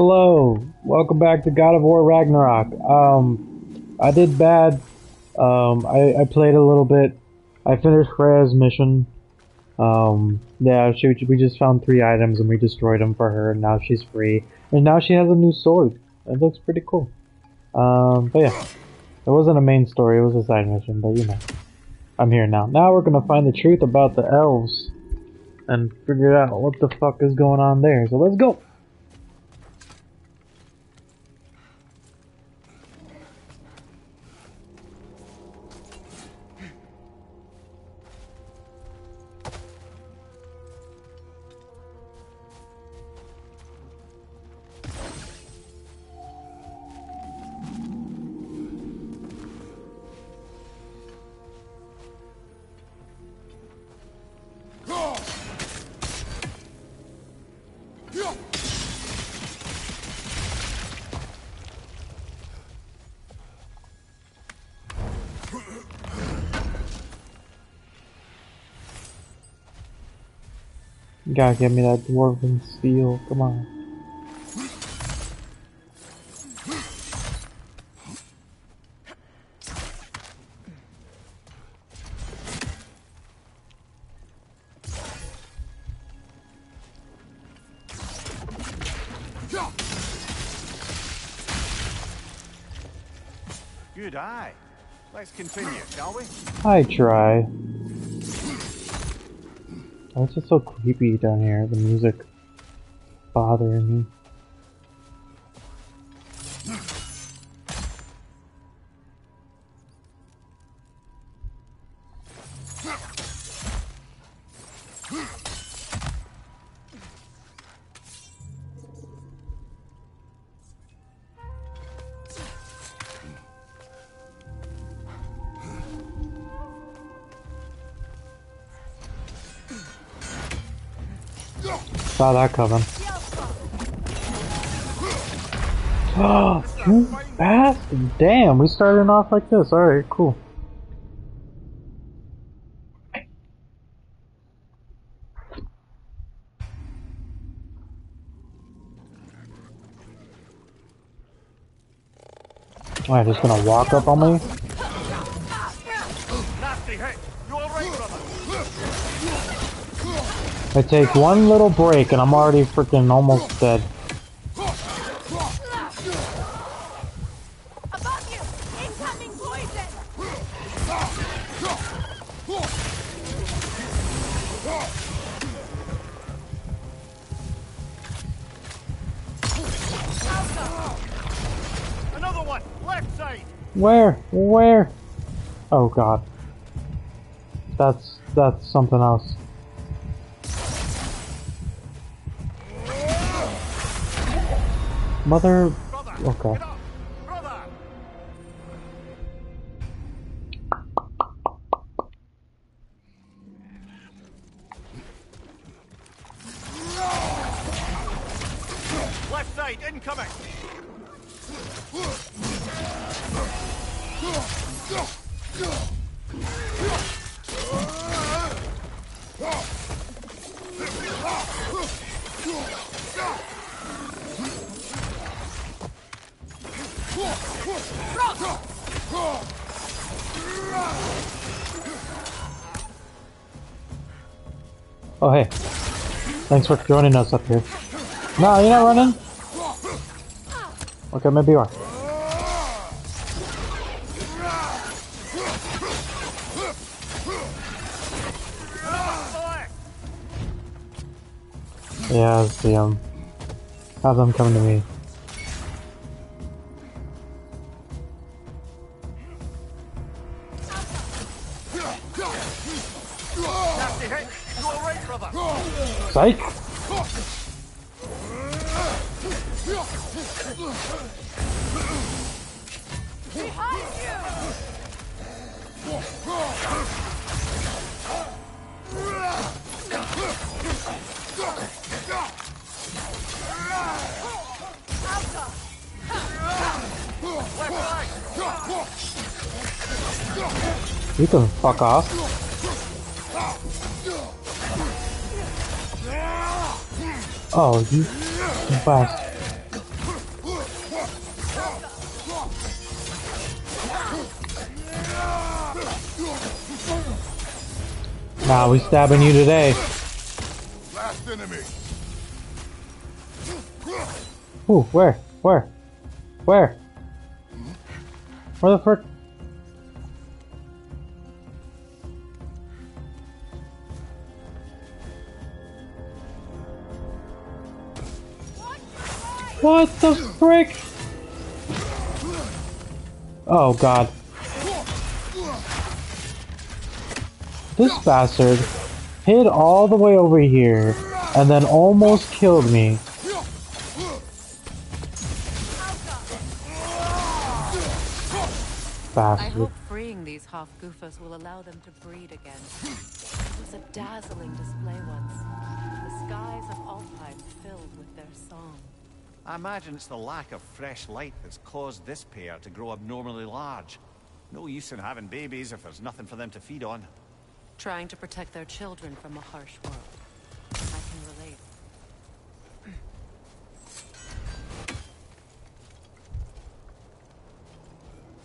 Hello, welcome back to God of War Ragnarok. Um, I did bad. Um, I, I played a little bit. I finished Freya's mission. Um, yeah, she, we just found three items and we destroyed them for her, and now she's free. And now she has a new sword. It looks pretty cool. Um, but yeah, it wasn't a main story, it was a side mission, but you know. I'm here now. Now we're gonna find the truth about the elves and figure out what the fuck is going on there. So let's go! Gotta give me that dwarven steel, come on. Good eye. Let's continue, shall we? I try. It's just so creepy down here, the music bothering me. That coming. Oh, you bastard! Damn, we started off like this. Alright, cool. Alright, just gonna walk up on me? I take one little break and I'm already freaking almost dead. Above you! Incoming poison! Another one. Left side. Where? Where? Oh god. That's that's something else. Mother Brother. Okay. For joining us up here. No, you're not running? Okay, maybe you are. Yeah, see them. Have them come to me. Psych! You can fuck off. Oh, you bastard. Nah, we stabbing you today. Last enemy. Ooh, where? Where? Where? Where the frick? What the frick? Oh god. This bastard hid all the way over here and then almost killed me. I hope freeing these half goofers will allow them to breed again. It was a dazzling display once. The skies of Alfheim filled with their song. I imagine it's the lack of fresh light that's caused this pair to grow abnormally large. No use in having babies if there's nothing for them to feed on. Trying to protect their children from a harsh world. I can relate.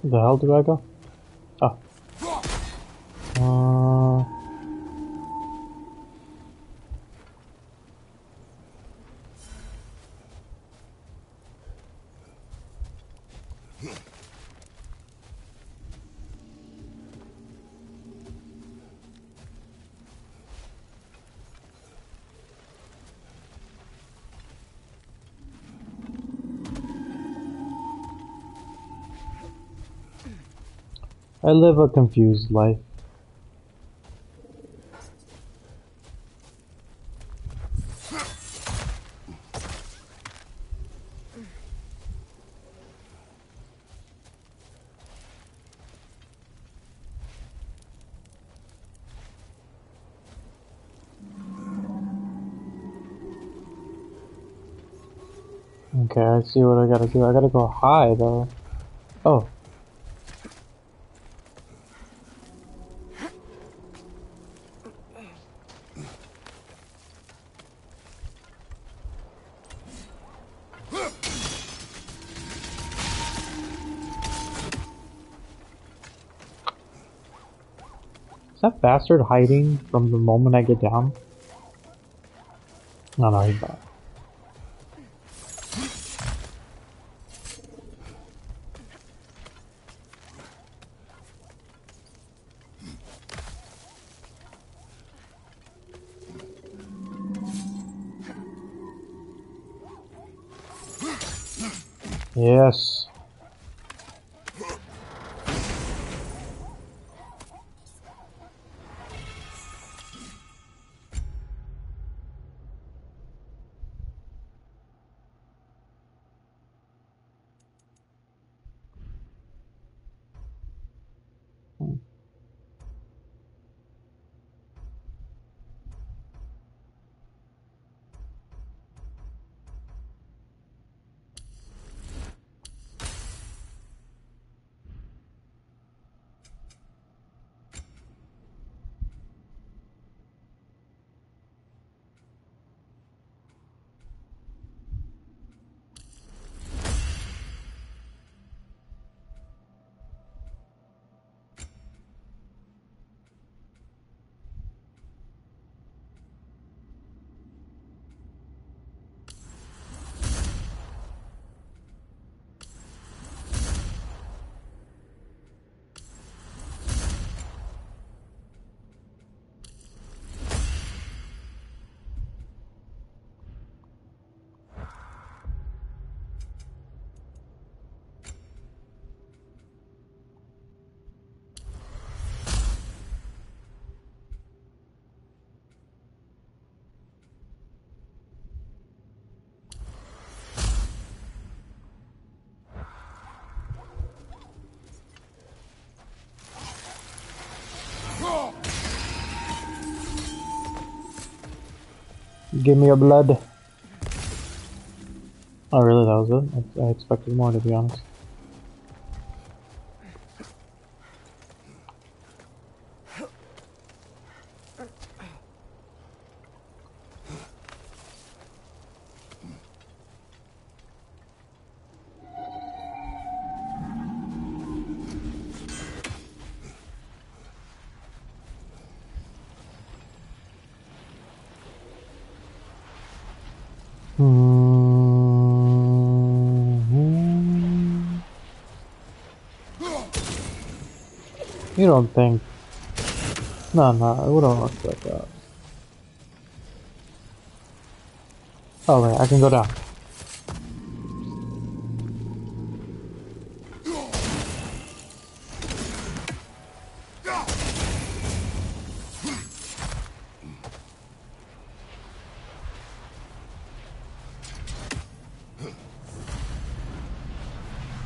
The hell do I go? Oh. Uh, I live a confused life. Okay, I see what I gotta do. I gotta go high though. Oh, bastard hiding from the moment I get down? No, no, he's not. Give me your blood. Oh, really? That was it? I, I expected more, to be honest. You don't think? No, no, it wouldn't look like that. Oh wait, I can go down.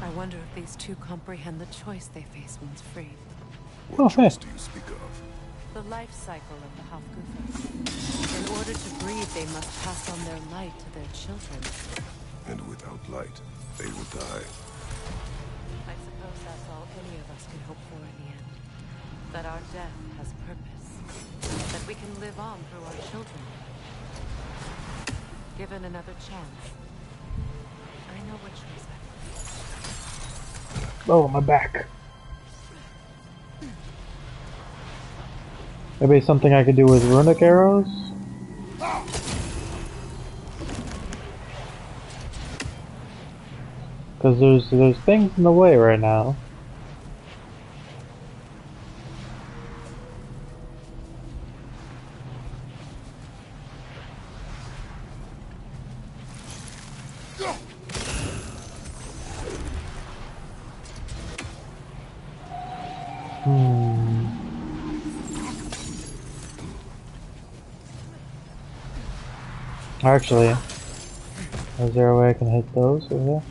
I wonder if these two comprehend the choice they face once freed. What Oh, hey. do you speak of? The life cycle of the Hafgufas. In order to breathe, they must pass on their light to their children. And without light, they will die. I suppose that's all any of us can hope for in the end. That our death has purpose. That we can live on through our children. Given another chance, I know what choice I. Oh, my back. Maybe something I could do with runic arrows? Because there's, there's things in the way right now. Actually, is there a way I can hit those over there?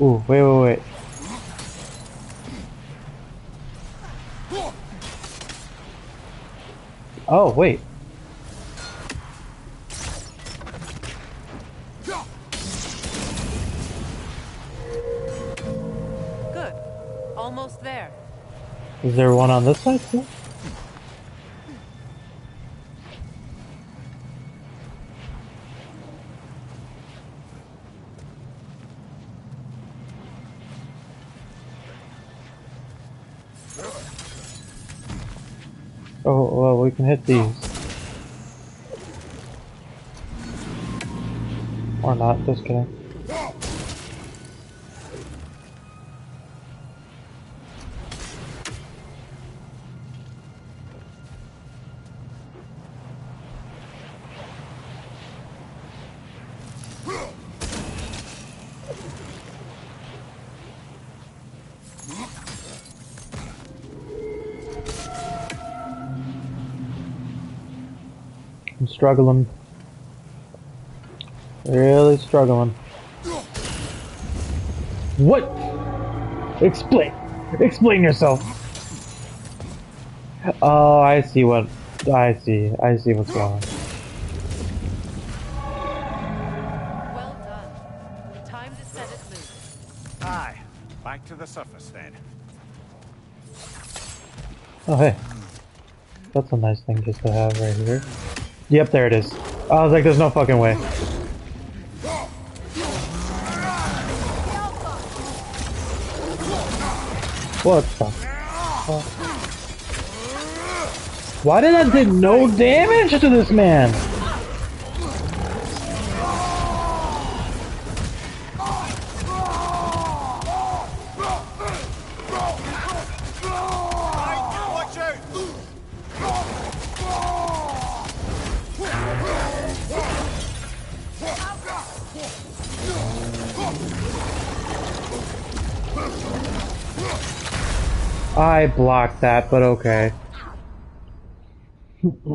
Ooh, wait, wait, wait. Oh, wait. Good. Almost there. Is there one on this side too? Oh, well, we can hit these. Or not, just kidding. Struggling. Really struggling. What? Explain. Explain yourself. Oh, I see what. I see. I see what's going on. Well done. Time to set it loose. Aye. Back to the surface then. Oh, hey. That's a nice thing just to have right here. Yep, there it is. I was like, there's no fucking way. What the fuck? Why did I do no damage to this man? Blocked that, but okay.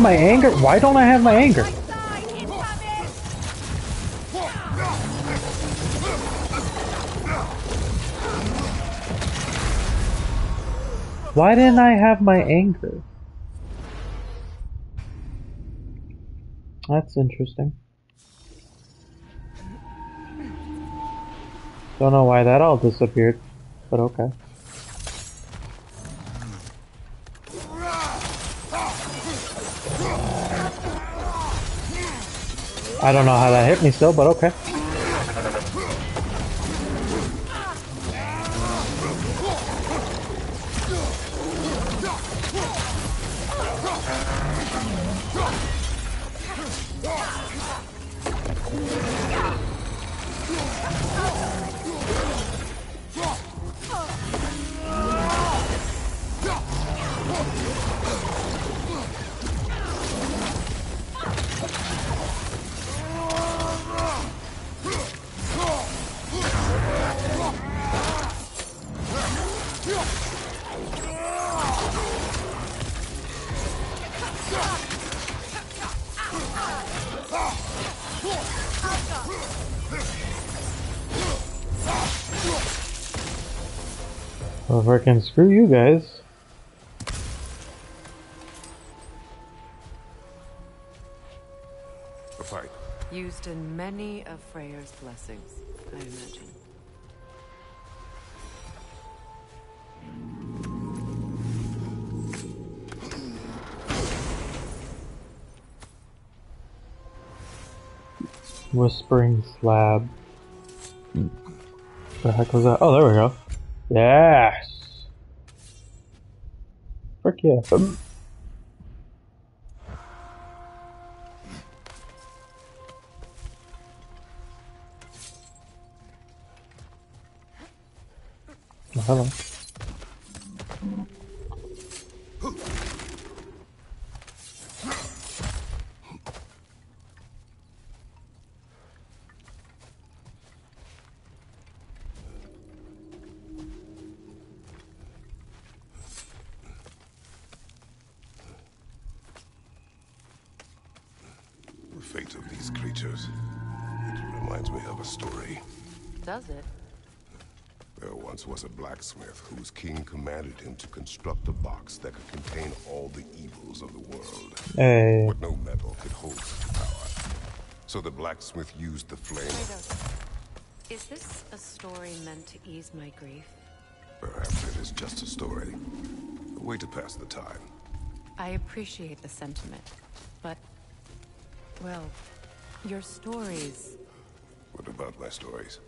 have my anger. Why don't I have my anger? Why didn't I have my anger? That's interesting. Don't know why that all disappeared, but okay. I don't know how that hit me still, but okay. Well, freaking screw you guys. A fight. Used in many of Freyr's blessings, I imagine. Whispering slab. The heck was that? Oh, there we go. Yes. Frick yeah. Um, hello. The fate of these creatures. It reminds me of a story. Does it? There once was a blacksmith whose king commanded him to construct a box that could contain all the evils of the world. Hey. But no metal could hold such power. So the blacksmith used the flame. Is this a story meant to ease my grief? Perhaps it is just a story. A way to pass the time. I appreciate the sentiment, but, well, your stories, What about my stories?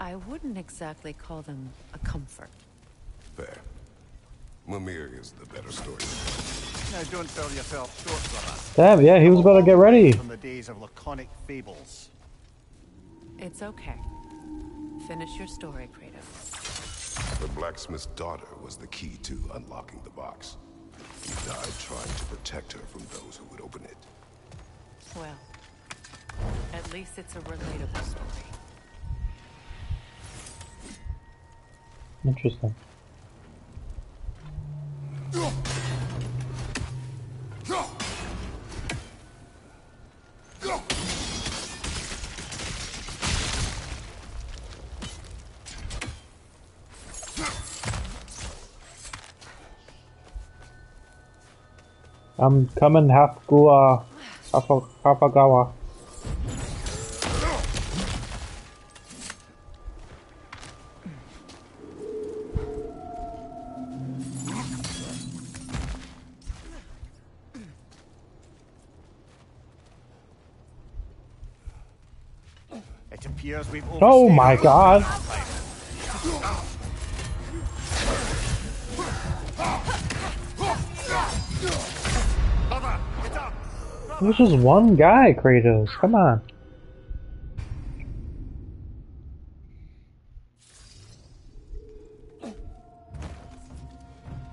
I wouldn't exactly call them a comfort. Fair. Mimir is the better story. Now don't sell yourself short, brother. Damn, yeah, he was about to get ready. From the days of laconic fables. It's okay. Finish your story, Kratos. The blacksmith's daughter was the key to unlocking the box. He died trying to protect her from those who would open it. Well, at least it's a relatable story. Interesting. I'm coming half Gua, half. It appears we've Oh my god! There's just one guy, Kratos. Come on.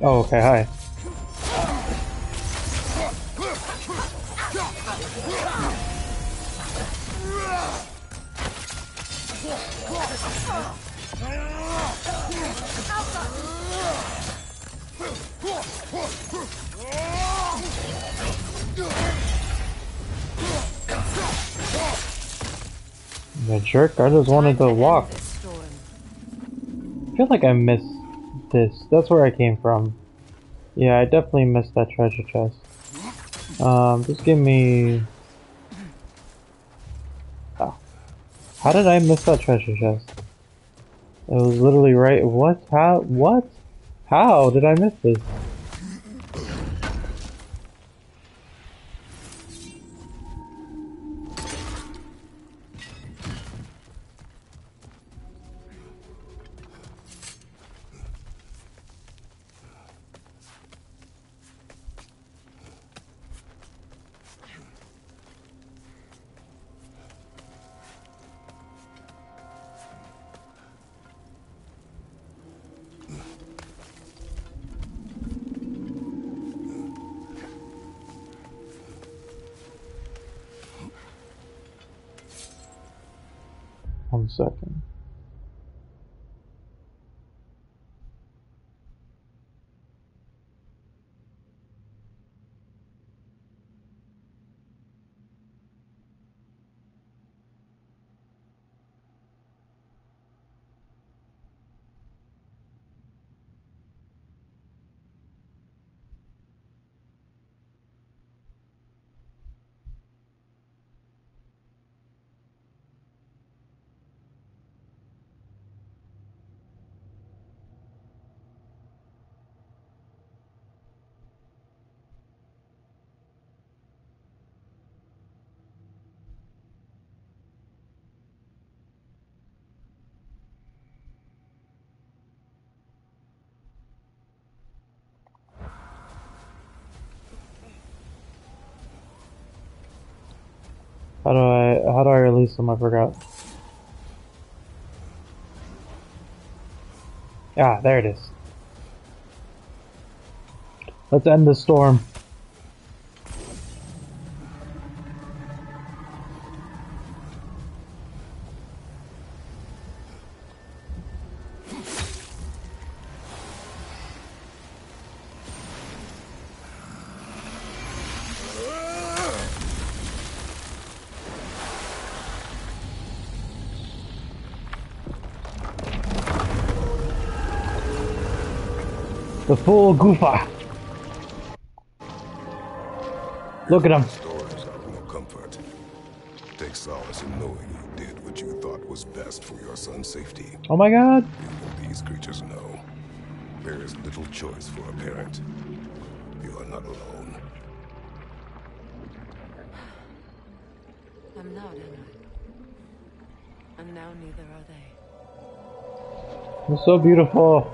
Oh, okay, hi. Jerk, I just wanted to walk. I feel like I missed this. That's where I came from. Yeah, I definitely missed that treasure chest. Um, just give me... Oh. How did I miss that treasure chest? It was literally right... What? How? What? How did I miss this? How do I how do I release them? I forgot. Ah, there it is. Let's end the storm. Full goofa. Look at him. Stories are no comfort. Take solace in knowing you did what you thought was best for your son's safety. Oh my god. Even these creatures know. There is little choice for a parent. You are not alone. I'm not, am I? And now neither are they. It's so beautiful.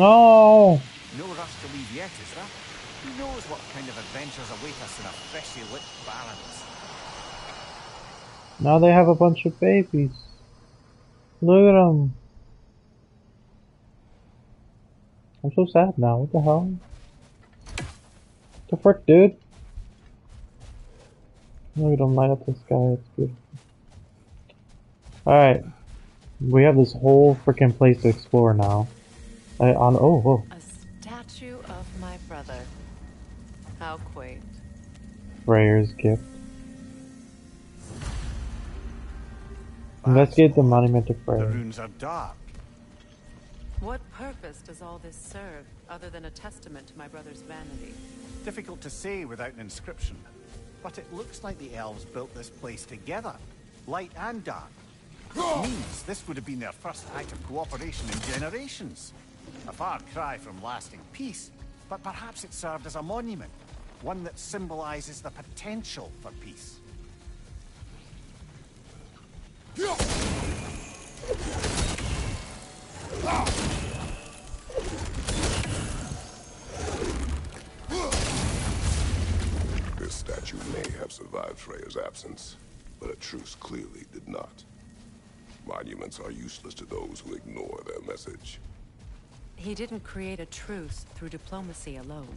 No. No rush to leave yet, is there? Who knows what kind of adventures await us in a freshly lit balance? Now they have a bunch of babies. Look at them. I'm so sad now. What the hell? the frick, dude? Look at them light up the sky. It's beautiful. Alright. We have this whole freaking place to explore now. I, on oh, whoa. A statue of my brother. How quaint. Freyr's gift. Investigate the monument to The runes are dark. What purpose does all this serve, other than a testament to my brother's vanity? Difficult to say without an inscription. But it looks like the elves built this place together, light and dark. Which means this would have been their first act of cooperation in generations. A far cry from lasting peace, but perhaps it served as a monument. One that symbolizes the potential for peace. This statue may have survived Freyr's absence, but a truce clearly did not. Monuments are useless to those who ignore their message. He didn't create a truce through diplomacy alone.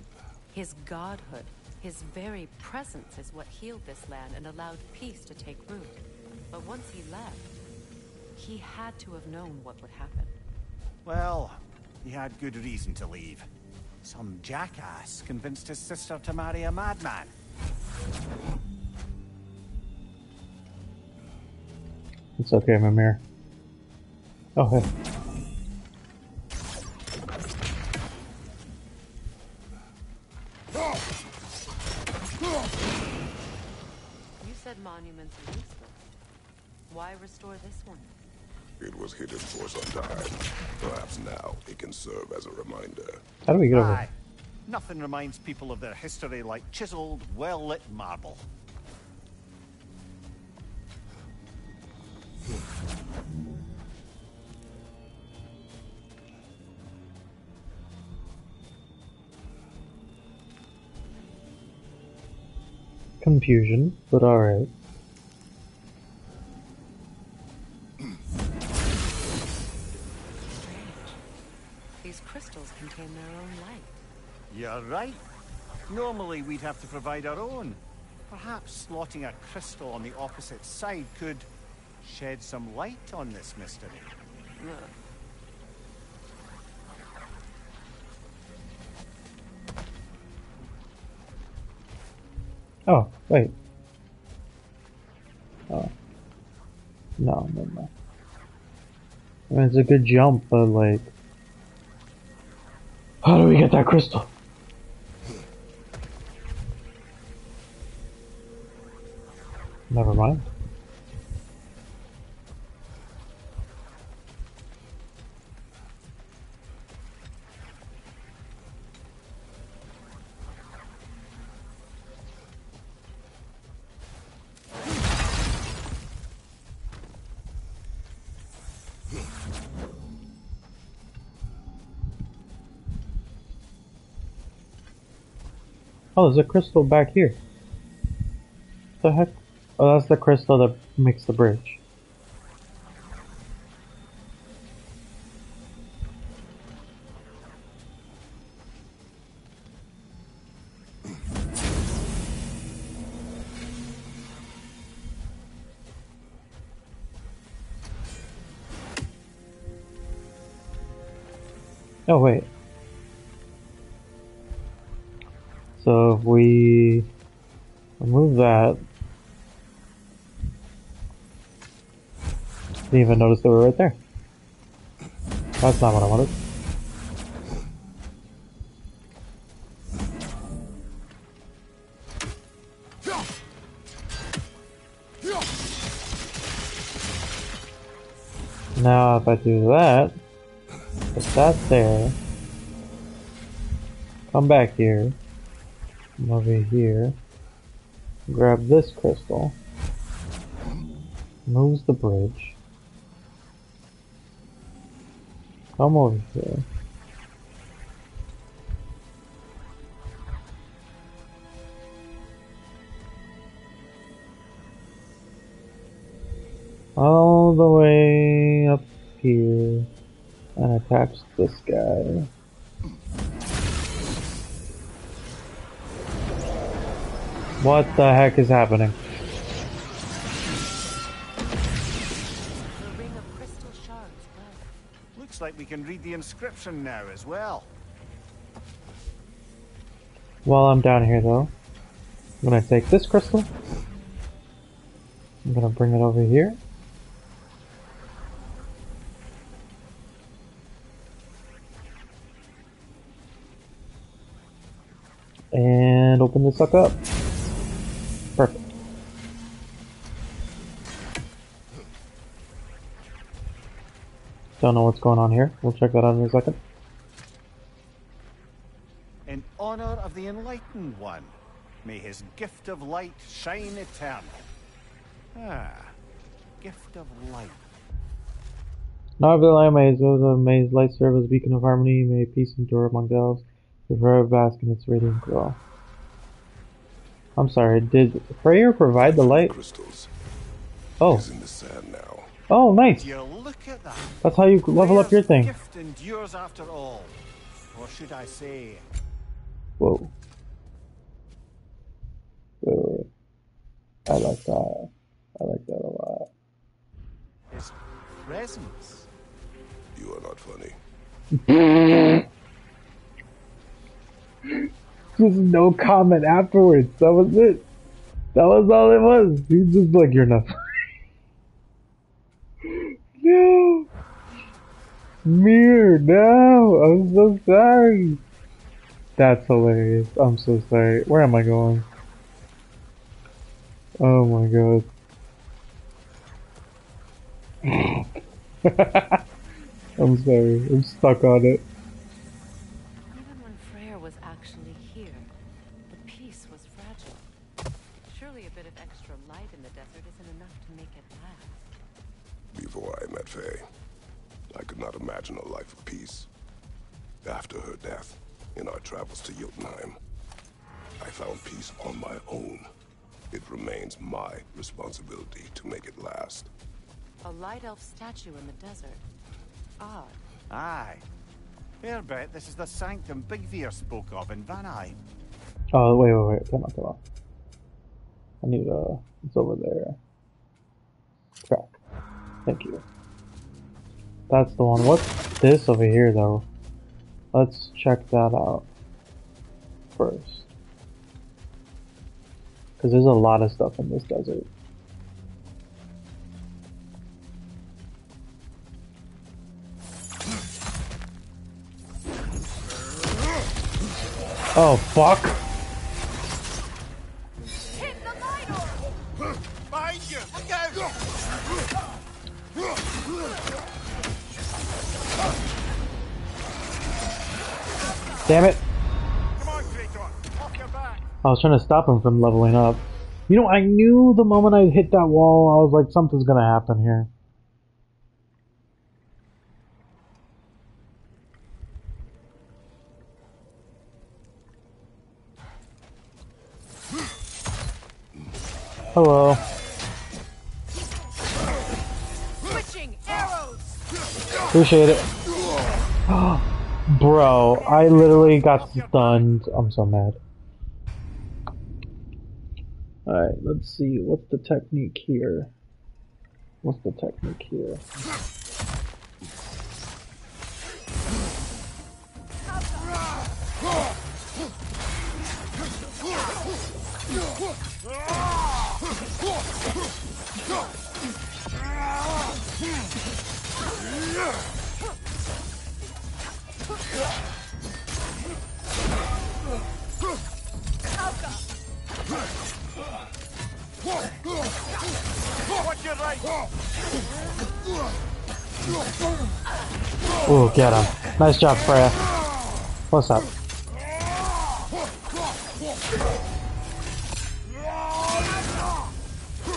His godhood, his very presence is what healed this land and allowed peace to take root. But once he left, he had to have known what would happen. Well, he had good reason to leave. Some jackass convinced his sister to marry a madman. It's okay, Mimir. Oh, hey. Was hidden for some time. Perhaps now it can serve as a reminder. How do we get over? Aye. Nothing reminds people of their history like chiseled, well-lit marble. Confusion, but alright. Crystals contain their own light. You're right. Normally we'd have to provide our own. Perhaps slotting a crystal on the opposite side could shed some light on this mystery. Oh, wait. Oh. No, no, no. I mean, it's a good jump, but like... How do we get that crystal? Never mind. Oh, there's a crystal back here. The heck? Oh, that's the crystal that makes the bridge. That, didn't even notice they were right there. That's not what I wanted. Now if I do that, put that there, come back here, come over here, grab this crystal, moves the bridge, come over here, all the way up here, and attach this guy. What the heck is happening? The ring of crystal shards. Looks like we can read the inscription now as well. While I'm down here though, I'm gonna take this crystal. I'm gonna bring it over here. And open this up. Don't know what's going on here. We'll check that out in a second. In honor of the Enlightened One. May his gift of light shine eternal. Ah, gift of light. Now of the light maze, of the maze, light serve as a beacon of harmony, may peace endure among the elves, the forever bask in its radiant glow. I'm sorry, did Freyr provide the light? Crystals. Oh, He's in the sand now. Oh, nice. Dear, look at that. That's how you level up your thing. gift endures after all. Or should I say, Whoa. Whoa. I like that. I like that a lot. his presence? You are not funny. Just no comment afterwards. That was it. That was all it was. He's just like, you're not. No. Mir, no. I'm so sorry. That's hilarious. I'm so sorry. Where am I going? Oh my god. I'm sorry. I'm stuck on it. Travels to Jotunheim, I found peace on my own. It remains my responsibility to make it last. A light elf statue in the desert. Odd. Aye. Fair bet this is the sanctum Bigveer spoke of in Vanaheim. Oh, wait, wait, wait. Come on, come on. I need, a... it's over there. Crack. Thank you. That's the one. What's this over here, though? Let's check that out first. Because there's a lot of stuff in this desert. Oh, fuck. Hit the I was trying to stop him from leveling up. You know, I knew the moment I hit that wall, I was like, something's gonna happen here. Hello. Switching arrows! Appreciate it. Bro, I literally got stunned. I'm so mad. Alright, let's see. What's the technique here? What's the technique here? Ooh, get him. Nice job, Freya. What's up?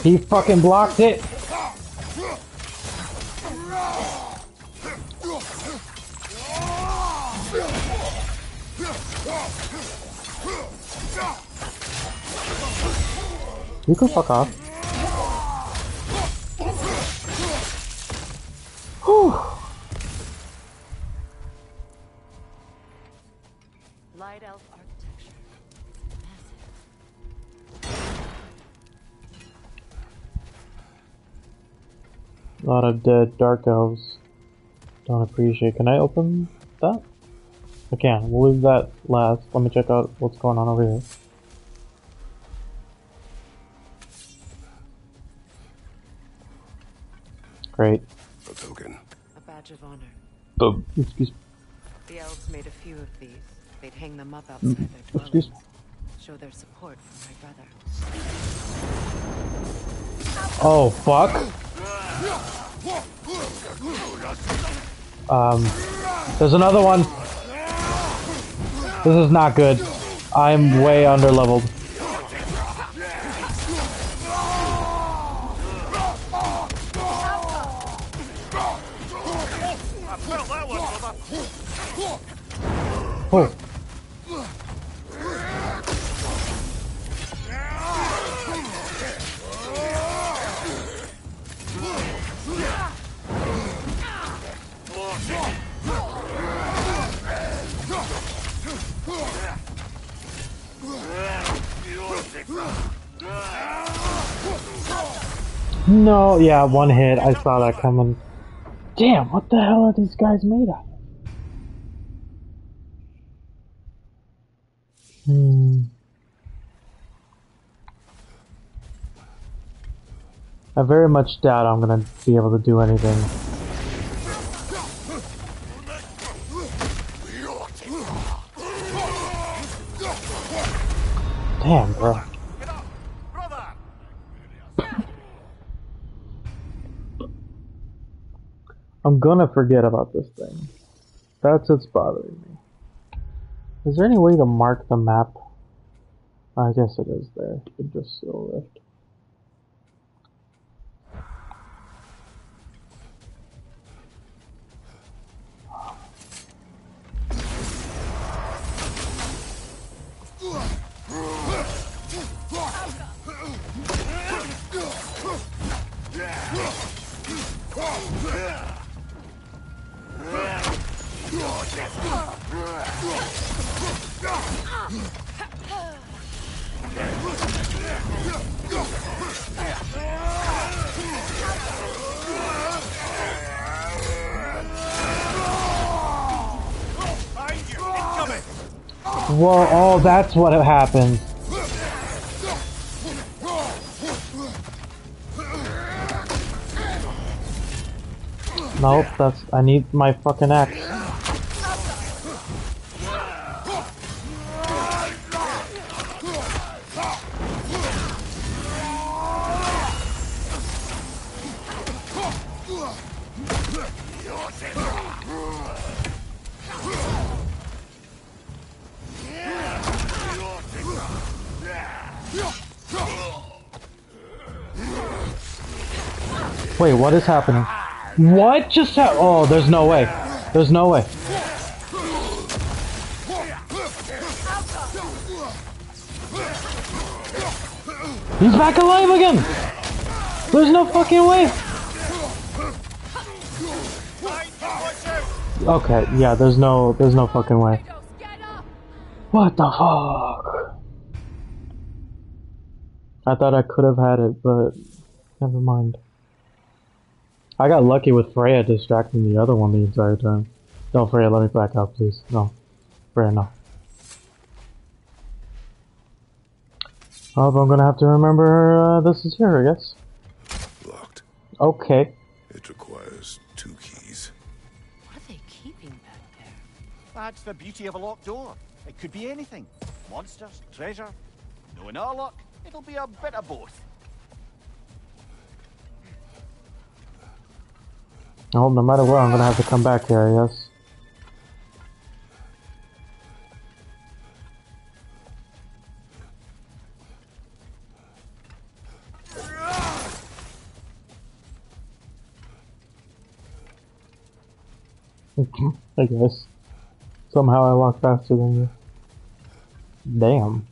He fucking blocked it. You can fuck off. Whew. Light elf architecture. Massive. A lot of dead dark elves. Don't appreciate. Can I open that? I can. We'll leave that last. Let me check out what's going on over here. Great. A token. A badge of honor. Oh, excuse, me. The elves made a few of these. They'd hang them up outside their dwellings. excuse. Show their support for my brother. Oh fuck. Um, there's another one. This is not good. I'm way under leveled. Oh. No, yeah, one hit. I saw that coming. Damn, what the hell are these guys made of? Hmm. I very much doubt I'm gonna be able to do anything. Damn, bro. I'm gonna forget about this thing. That's what's bothering me. Is there any way to mark the map? I guess it is there. It just still rift. Whoa, oh, that's what happened. Nope, that's, I need my fucking axe. Wait, what is happening? What just happened? Oh, there's no way. There's no way. He's back alive again! There's no fucking way! Okay, yeah, there's no, there's no fucking way. What the fuck? I thought I could have had it, but never mind. I got lucky with Freya distracting the other one the entire time. No, Freya, let me back up, please. No. Freya, no. Oh, but I'm gonna have to remember uh, this is here, I guess. Locked. Okay. It requires two keys. What are they keeping back there? That's the beauty of a locked door. It could be anything. Monsters, treasure. Knowing our luck, it'll be a bit of both. Oh, no matter what, I'm gonna have to come back here, I guess. I guess. Somehow I walk faster than you. Damn.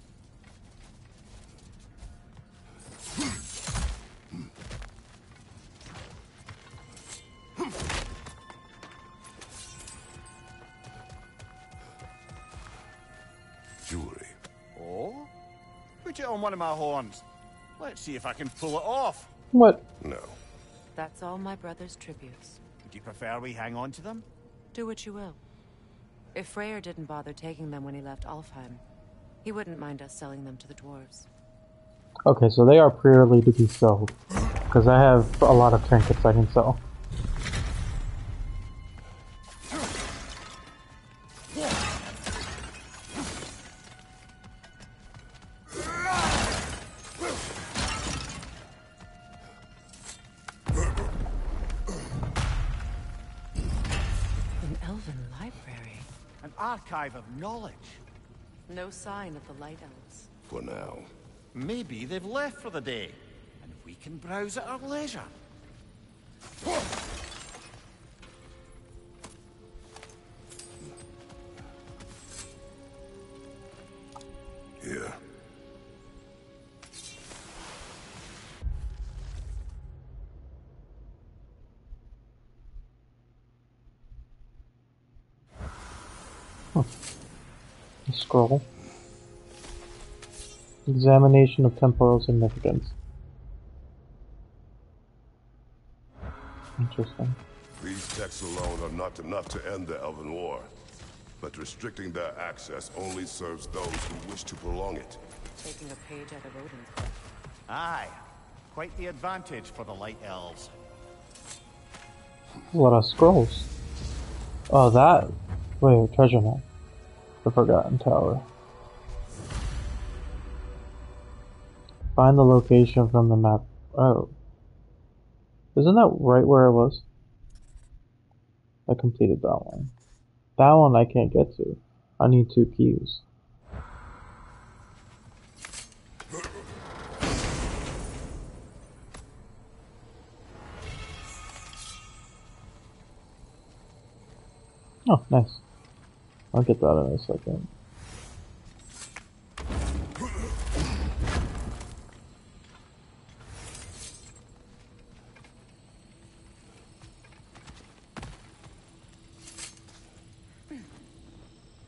My horns. Let's see if I can pull it off. What? No. That's all my brother's tributes. Would you prefer we hang on to them? Do what you will. If Freyr didn't bother taking them when he left Alfheim, he wouldn't mind us selling them to the dwarves. Okay, so they are purely to be sold. Because I have a lot of trinkets I can sell. Archive of knowledge. No sign of the Light Elves. For now. Maybe they've left for the day, and we can browse at our leisure. Scroll. Examination of temporal significance. Interesting. These texts alone are not enough to end the Elven War. But restricting their access only serves those who wish to prolong it. Taking a page out of Odin's book. Aye. Quite the advantage for the Light Elves. A lot of scrolls. Oh, that. Wait, treasure map. The Forgotten Tower. Find the location from the map. Oh. Isn't that right where I was? I completed that one. That one I can't get to. I need two keys. Oh, nice. I'll get that in a second.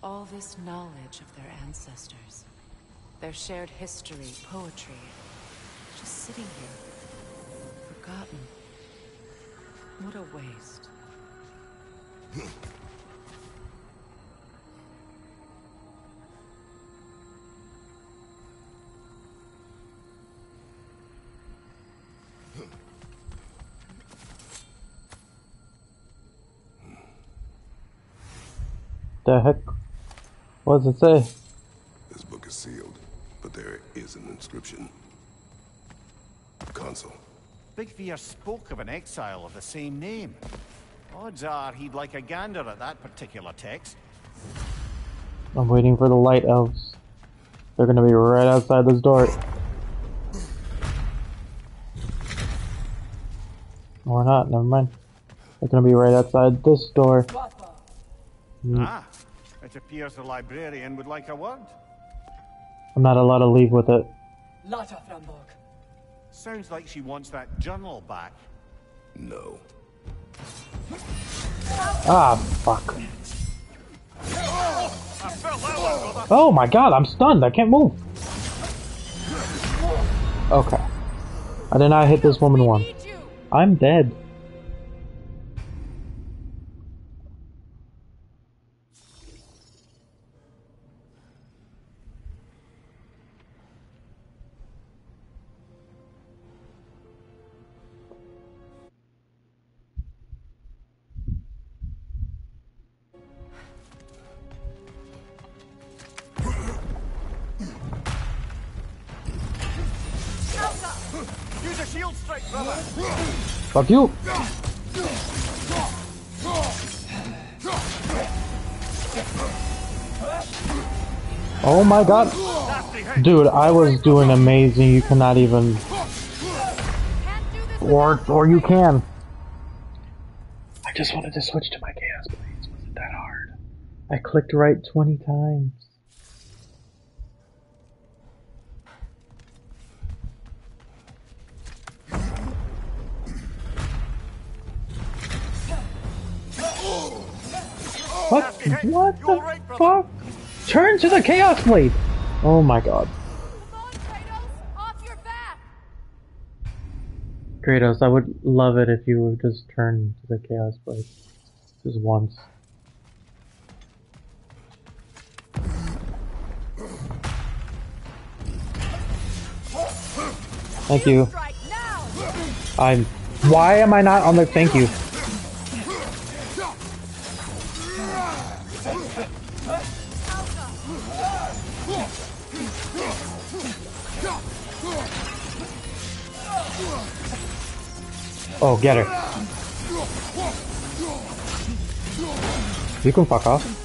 All this knowledge of their ancestors. Their shared history, poetry. Just sitting here. Forgotten. What a waste. The heck? What does it say? This book is sealed, but there is an inscription. Consul. Big Fear spoke of an exile of the same name. Odds are he'd like a gander at that particular text. I'm waiting for the light elves. They're gonna be right outside this door. Or not, never mind. They're gonna be right outside this door. Ah, it appears the librarian would like a word. I'm not allowed to leave with it. Lata Framborg. Sounds like she wants that journal back. No. Ah, fuck. Oh my god, I'm stunned. I can't move. Okay. I did not hit this woman once. Need you. I'm dead. Fuck you. Oh my god. Dude, I was doing amazing. You cannot even. Or, or you can. I just wanted to switch to my chaos blades. Wasn't that hard? I clicked right 20 times. Turn to the chaos blade! Oh my god. On, Kratos! Off your back! Kratos, I would love it if you would just turn to the Chaos Blade. Just once. Thank you. I'm. Why am I not on the thank you? Oh, get her. You can fuck off.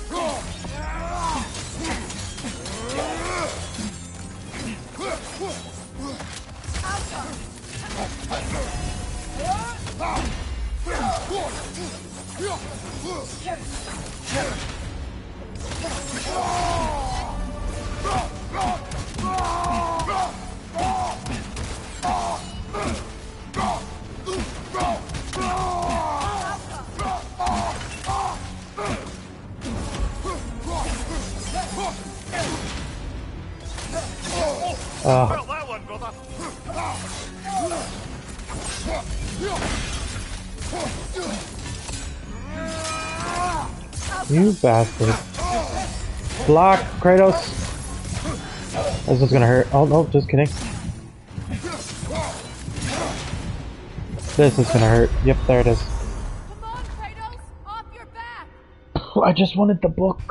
Kratos. This is gonna hurt. Oh, no, just kidding. This is gonna hurt. Yep, there it is. Come on, Kratos! Off your back! Oh, I just wanted the book.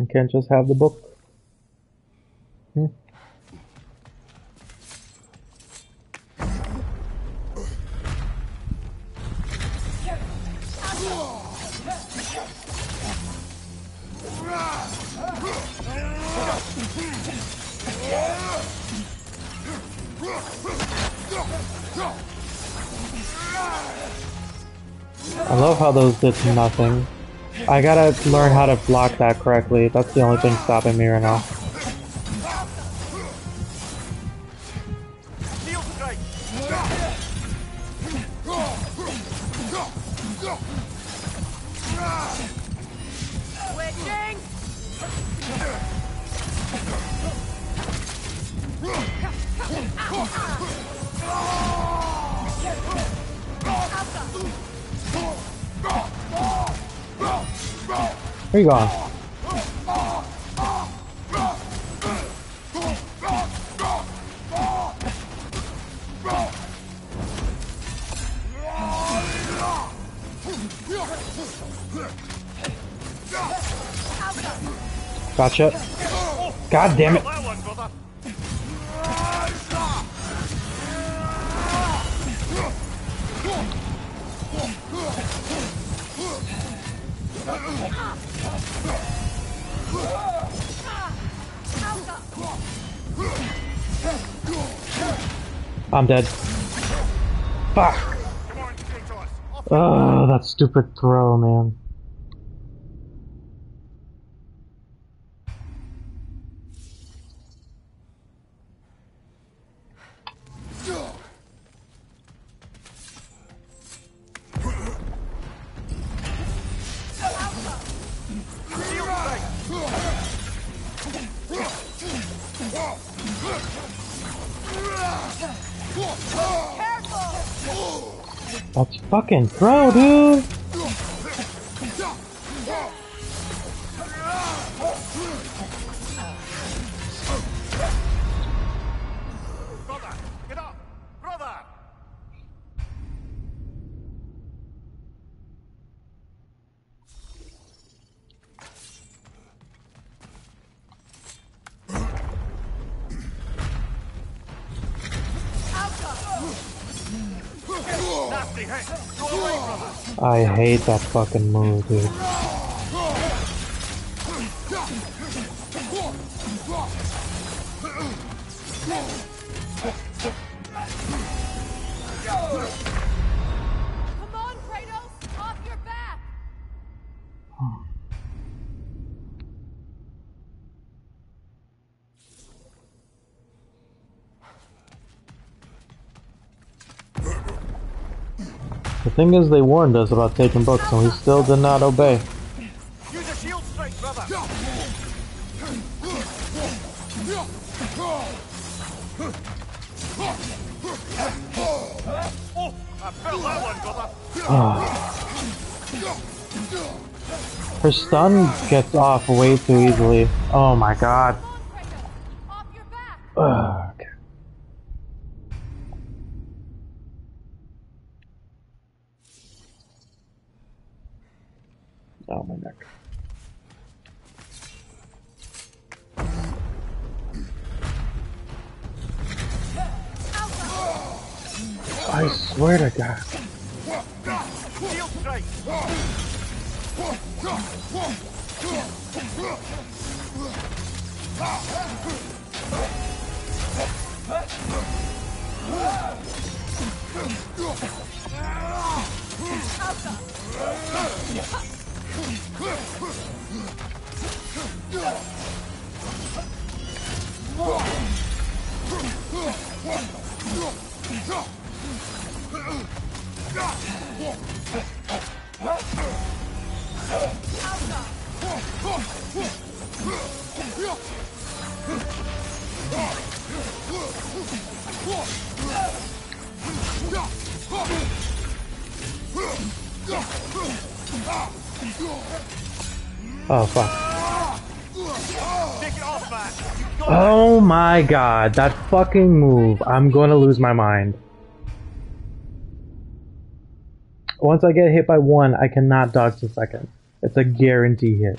I can't just have the book. Those did nothing. I gotta learn how to block that correctly. That's the only thing stopping me right now. Where you going? Gotcha. God damn it. I'm dead. Fuck. Oh, that stupid throw, man. Fucking throw, dude. Hate that fucking move, dude. Thing is, they warned us about taking books, and we still did not obey. Use a shield strike, brother. Oh, I felt that one, brother. Her stun gets off way too easily. Oh my god. God, that fucking move. I'm to lose my mind. Once I get hit by one, I cannot dodge the second. It's a guarantee hit.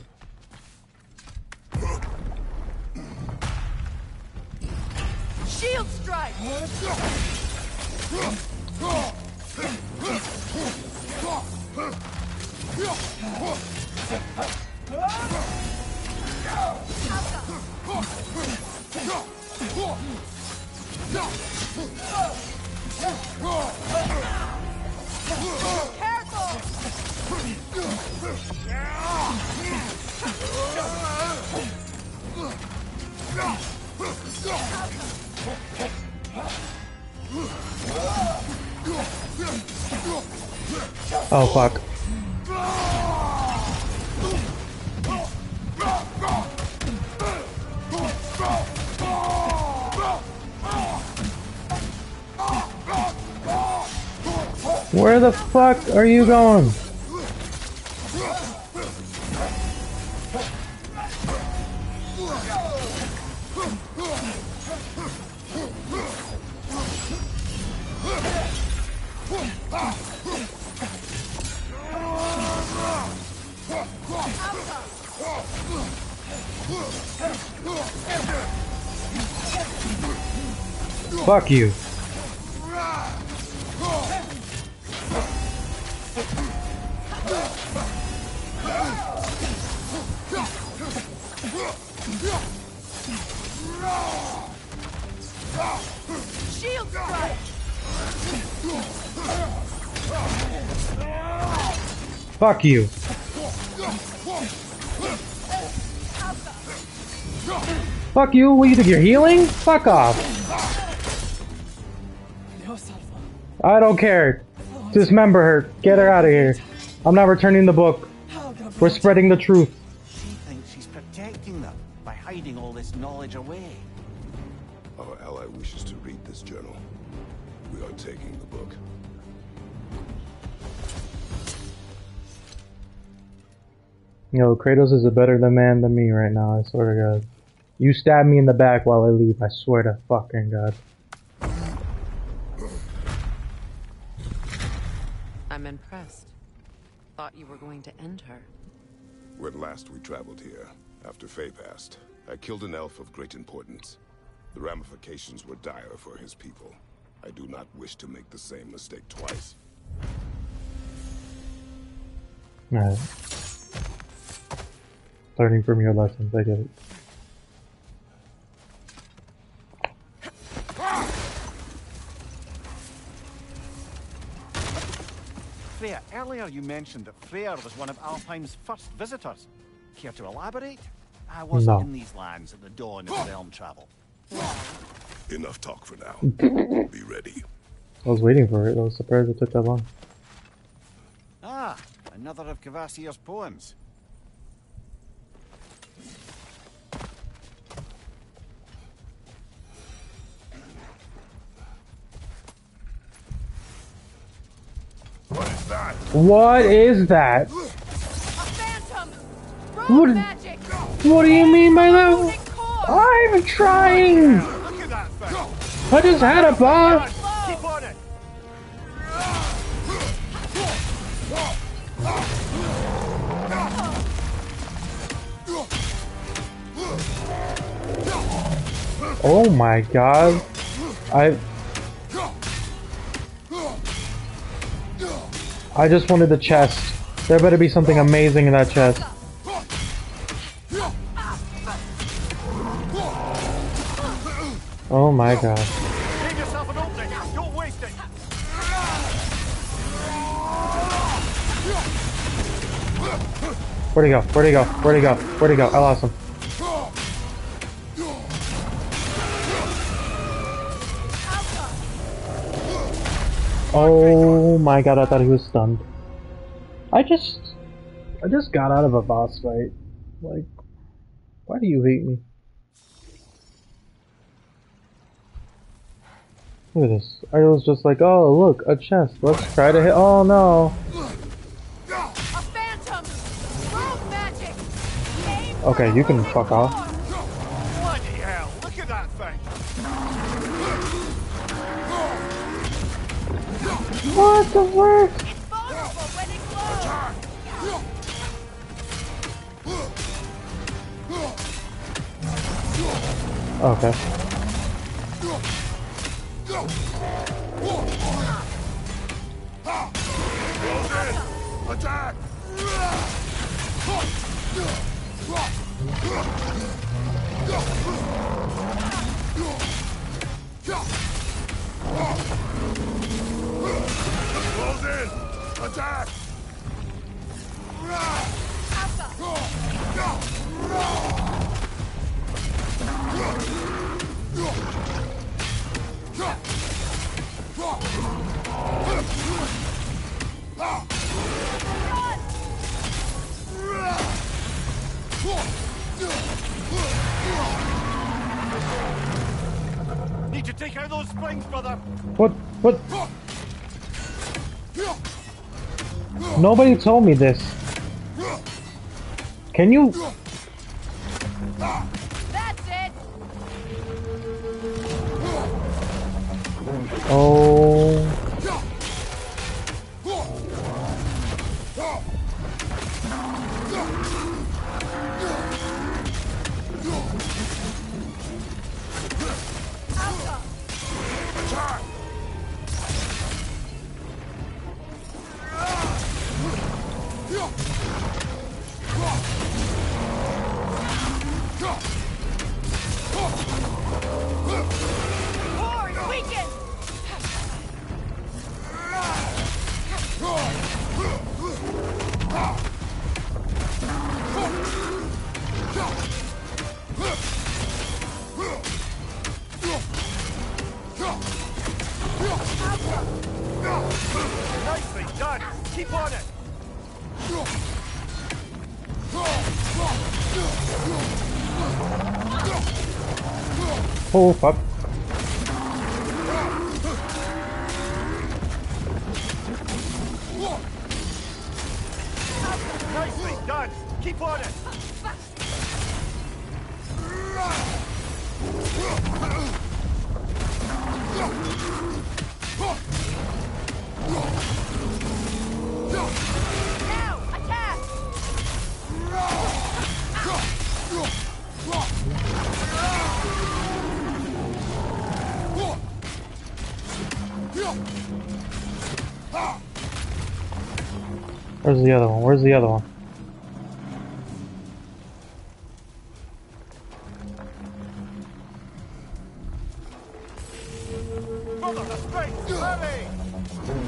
Where the fuck are you going? Fuck you. Fuck you. Fuck you. What you think you're healing? Fuck off. I don't care. Dismember her. Get her out of here. I'm not returning the book. We're spreading the truth. Yo, Kratos is a better than man than me right now, I swear to God. You stab me in the back while I leave, I swear to fucking God. I'm impressed. Thought you were going to end her. When last we traveled here, after Faye passed, I killed an elf of great importance. The ramifications were dire for his people. I do not wish to make the same mistake twice. Alright. Learning from your lessons, I get it. Freya, earlier you mentioned that Freyr was one of Alfheim's first visitors. Care to elaborate? I wasn't No. in these lands at the dawn of realm travel. Enough talk for now. Be ready. I was waiting for it, I was surprised it took that long. Ah, another of Kvasir's poems. That? What is that? A phantom! Rogue What- What do you mean by that? I'm trying! That! I just had a boss! Keep on it! Oh my god. I... I just wanted the chest. There better be something amazing in that chest. Oh my god. Give yourself an opening! Don't waste it! Where'd he go? Where'd he go? Where'd he go? Where'd he go? I lost him. Oh my god, I thought he was stunned. I just... I just got out of a boss fight. Like, why do you hate me? Look at this. I was just like, oh look, a chest. Let's try to hit- oh no! Okay, you can fuck off. What the work? Okay. Attack! Close in! Attack! Need to take out those springs, brother! What? What? Nobody told me this. Can you Where's the other one? Where's the other one?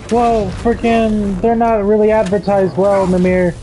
Whoa, freaking, they're not really advertised well, Namir.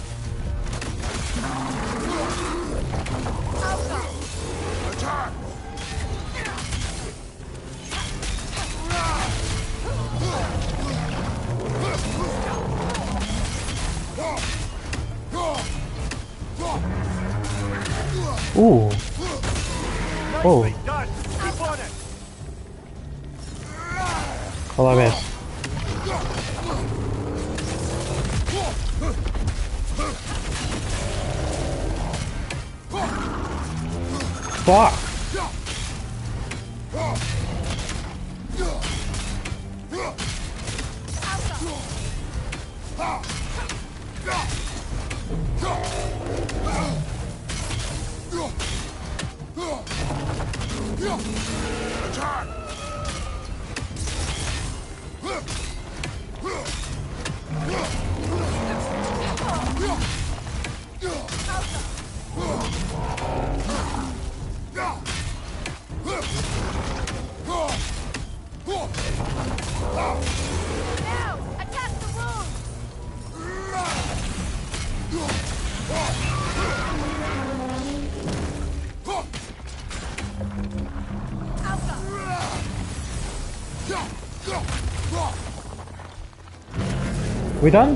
We done?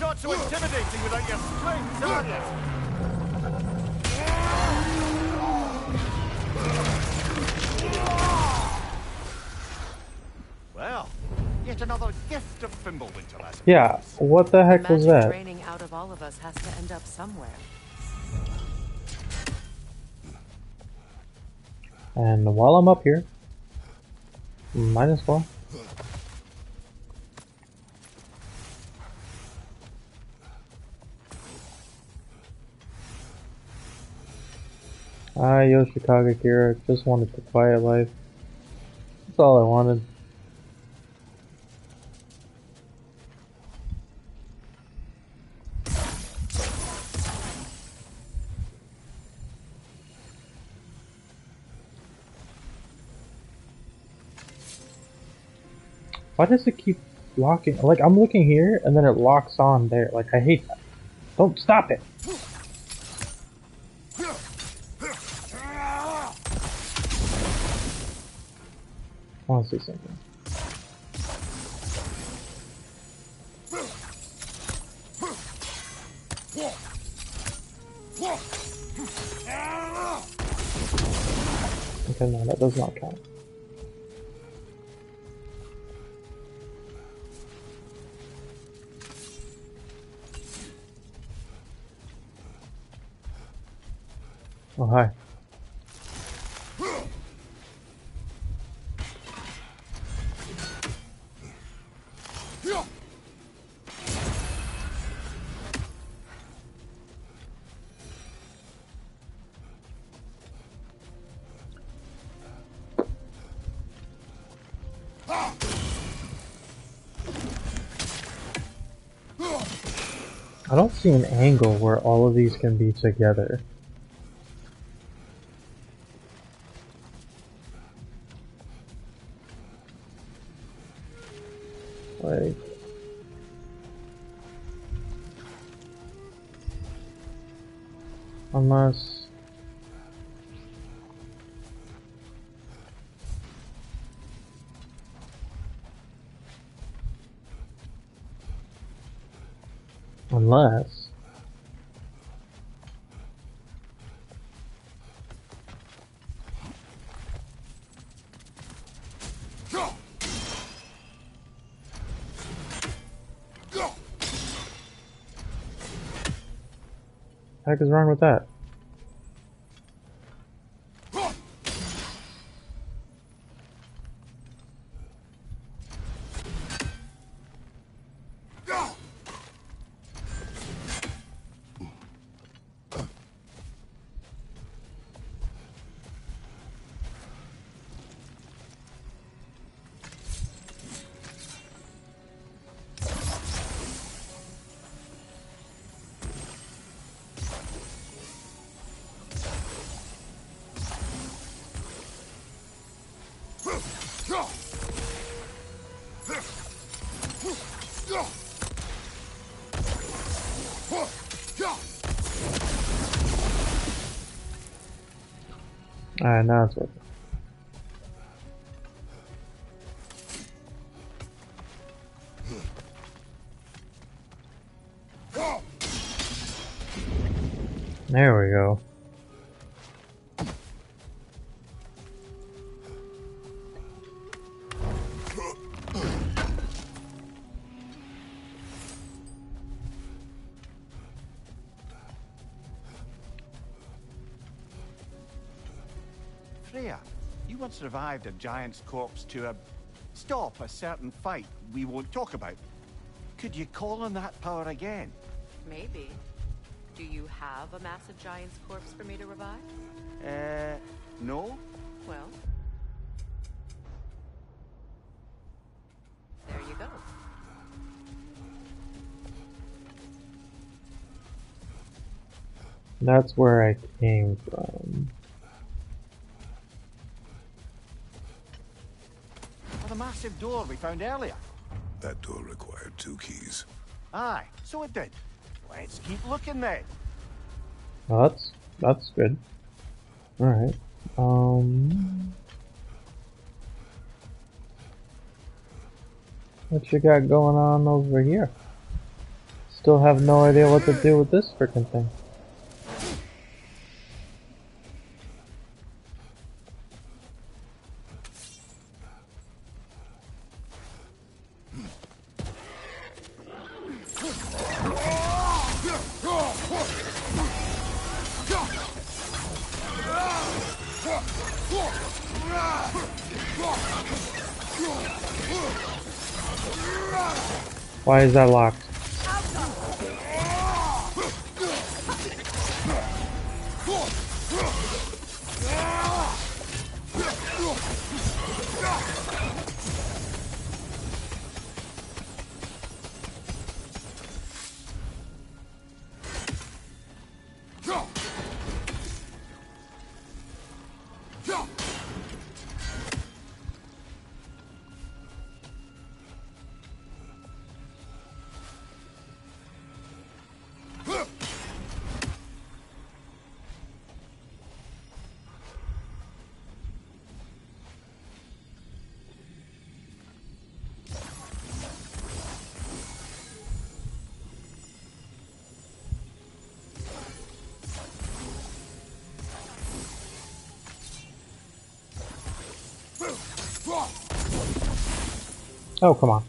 Not so intimidating without your strength, are you? Well, yet another gift of Fimbulwinter, Yeah, what the heck was that? out of all of us has to end up somewhere. And while I'm up here, might as well. Ah, Yoshikage Kira, just wanted the quiet life. That's all I wanted. Why does it keep locking? Like, I'm looking here, and then it locks on there. Like, I hate that. Don't stop it! I want to see something. Okay, no, that does not count. Oh, hi. I don't see an angle where all of these can be together. Heck is wrong with that? Alright, you once revived a giant's corpse to a stop a certain fight we won't talk about. Could you call on that power again? Maybe. Do you have a massive giant's corpse for me to revive? Uh, no? Well. There you go. That's where I came from. Massive door we found earlier? That door required two keys. Aye, so it did. Let's keep looking then. Well, that's that's good. All right. Um, what you got going on over here? Still have no idea what to do with this freaking thing. Why is that locked? Oh, come on.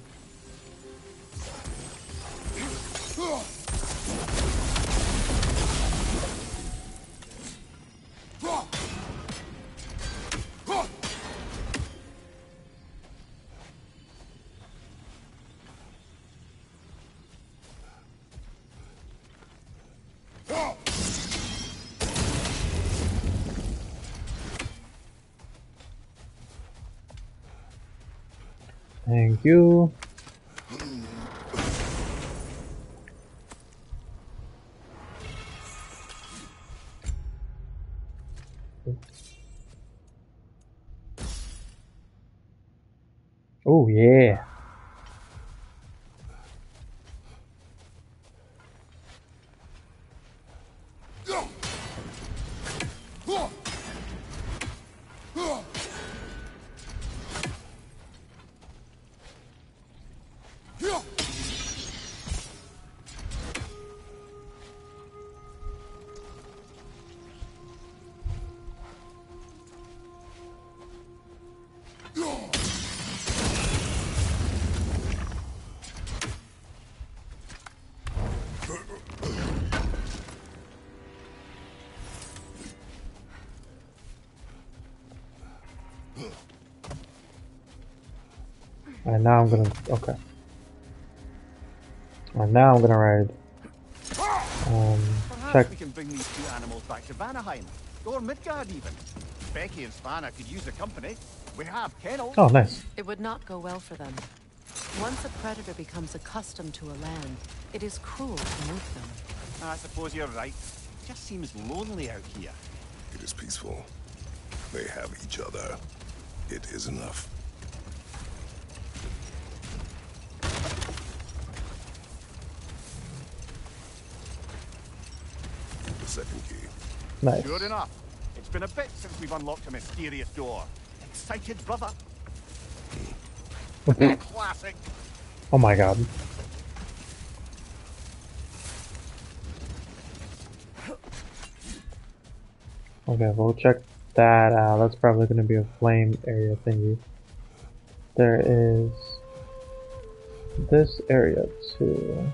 Now I'm gonna okay. And now I'm gonna ride. Um, Perhaps check. we can bring these two animals back to Vanaheim, or Midgard even. Speki and Svanna could use the company. We have kennels. Oh, nice. It would not go well for them. Once a predator becomes accustomed to a land, it is cruel to move them. I suppose you're right. It Just seems lonely out here. It is peaceful. They have each other. It is enough. The second key. Nice. Sure enough. It's been a bit since we've unlocked a mysterious door. Excited, brother? Classic. Oh my god. Okay, we'll check that out. That's probably going to be a flame area thingy. There is this area too.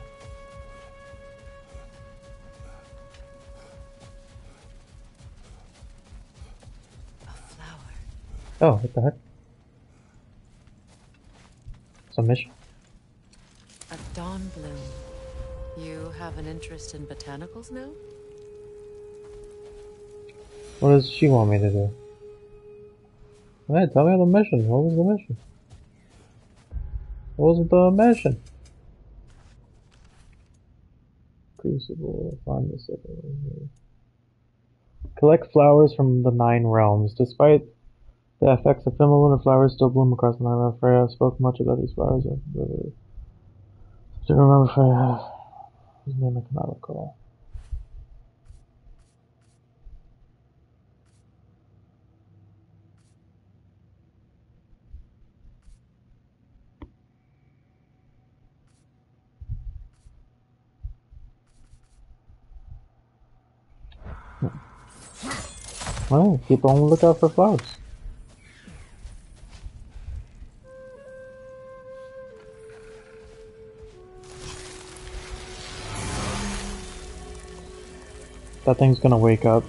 Oh, what the heck? Some mission? A dawn bloom. You have an interest in botanicals now? What does she want me to do? Hey, tell me the mission. What was the mission? What was the mission? Crucible, find the second. one Collect flowers from the nine realms. Despite the effects of lunar flowers still bloom across the realms. Freya spoke much about these flowers. I Do remember Freya? His name I cannot recall. Well, keep on the lookout for flowers. That thing's gonna wake up.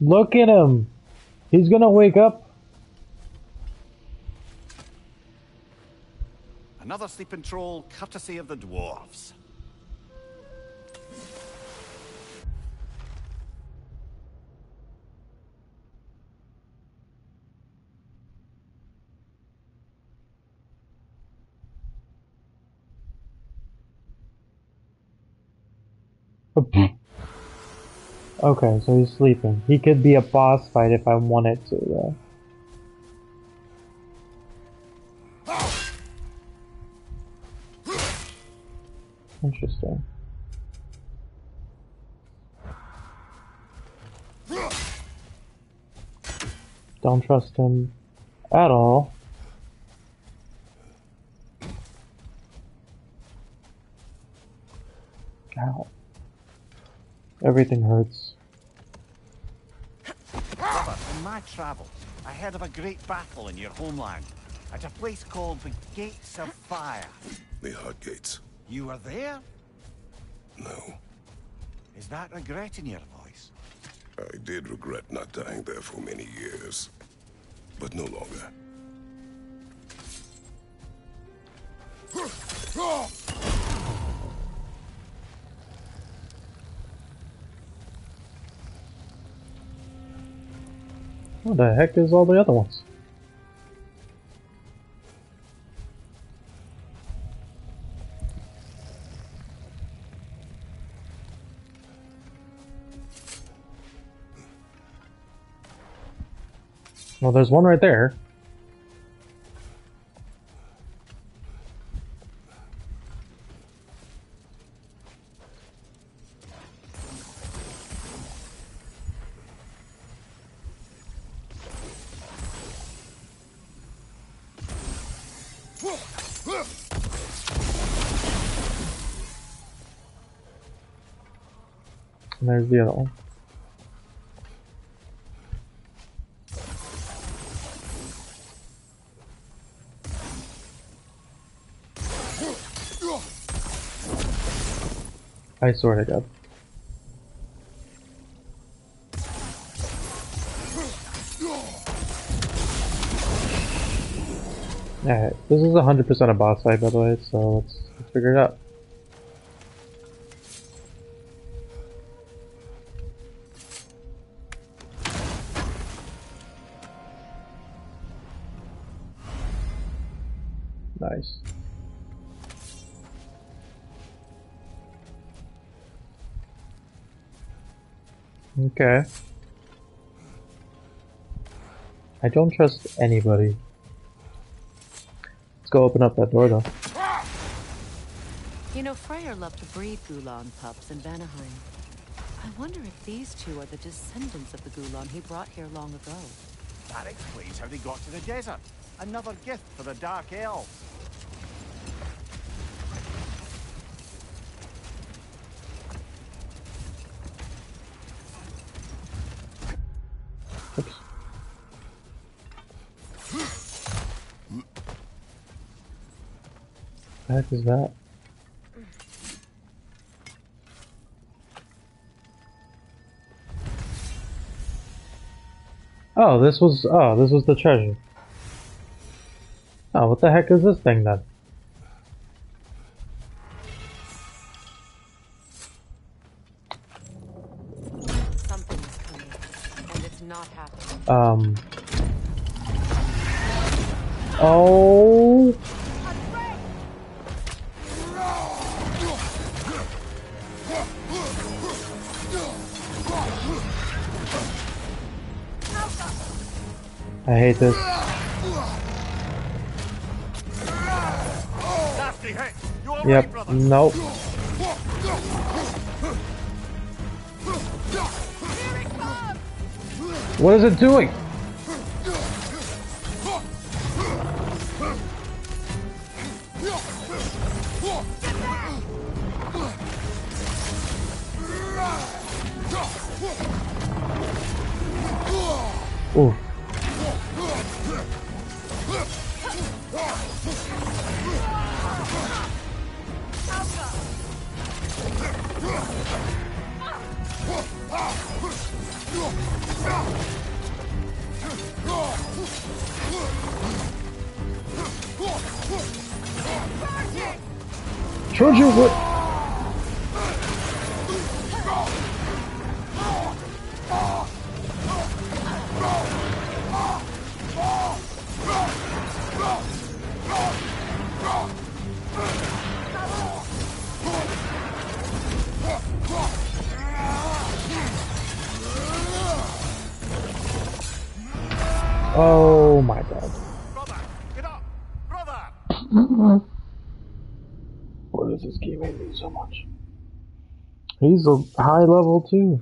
Look at him! He's gonna wake up. Another sleeping troll, courtesy of the dwarves. Okay, so he's sleeping. He could be a boss fight if I wanted to, though. Interesting. Don't trust him at all. Ow. Everything hurts. Brother, in my travels, I heard of a great battle in your homeland at a place called the Gates of Fire. The Hot Gates. You were there? No. Is that regret in your voice? I did regret not dying there for many years. But no longer. What the heck is all the other ones? Well, there's one right there. I swear to God. Alright, this is 100% a boss fight by the way, so let's, let's figure it out. Okay. I don't trust anybody. Let's go open up that door though. You know, Freyr loved to breed Gulan pups in Vanaheim. I wonder if these two are the descendants of the Gulan he brought here long ago. That explains how they got to the desert. Another gift for the Dark Elves. The heck is that? Oh, this was oh, this was the treasure. Oh, what the heck is this thing then? Something coming, and it's not happening. Um. Oh. I hate this. Yep. Nope. What is it doing? High level too.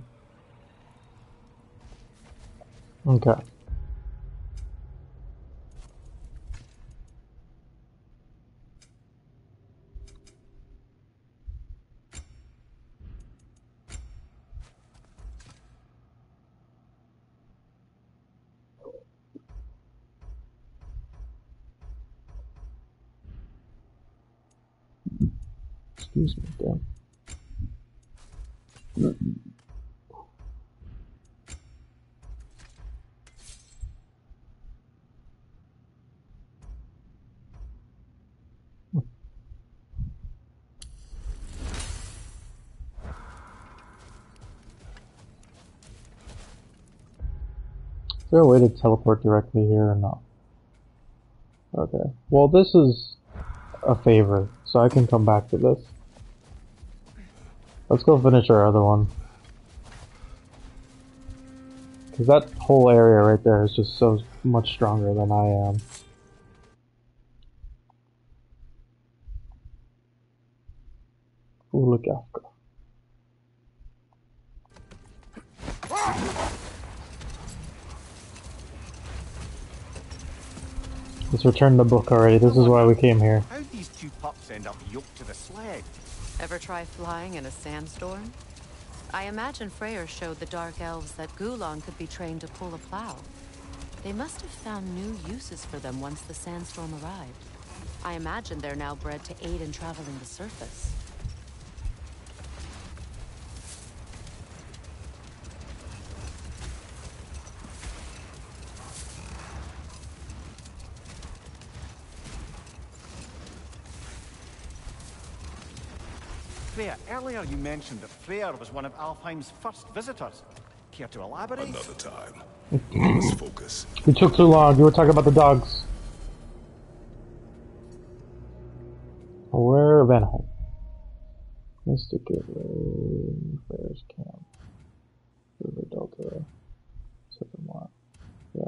There a way to teleport directly here or not? Okay. Well, this is a favor, so I can come back to this. Let's go finish our other one. Because that whole area right there is just so much stronger than I am. Ooh, look after. Let's return the book already. This is why we came here. How'd these two pups end up yoked to the sled? Ever try flying in a sandstorm? I imagine Freyr showed the Dark Elves that Gulon could be trained to pull a plow. They must have found new uses for them once the sandstorm arrived. I imagine they're now bred to aid in traveling the surface. Earlier you mentioned that Freyr was one of Alfheim's first visitors. Care to elaborate? Another time. Let's focus. You took too long. You were talking about the dogs. Where Venheim? Mystic Gateway, Bears Camp, River Delta, Silvermont. Yeah.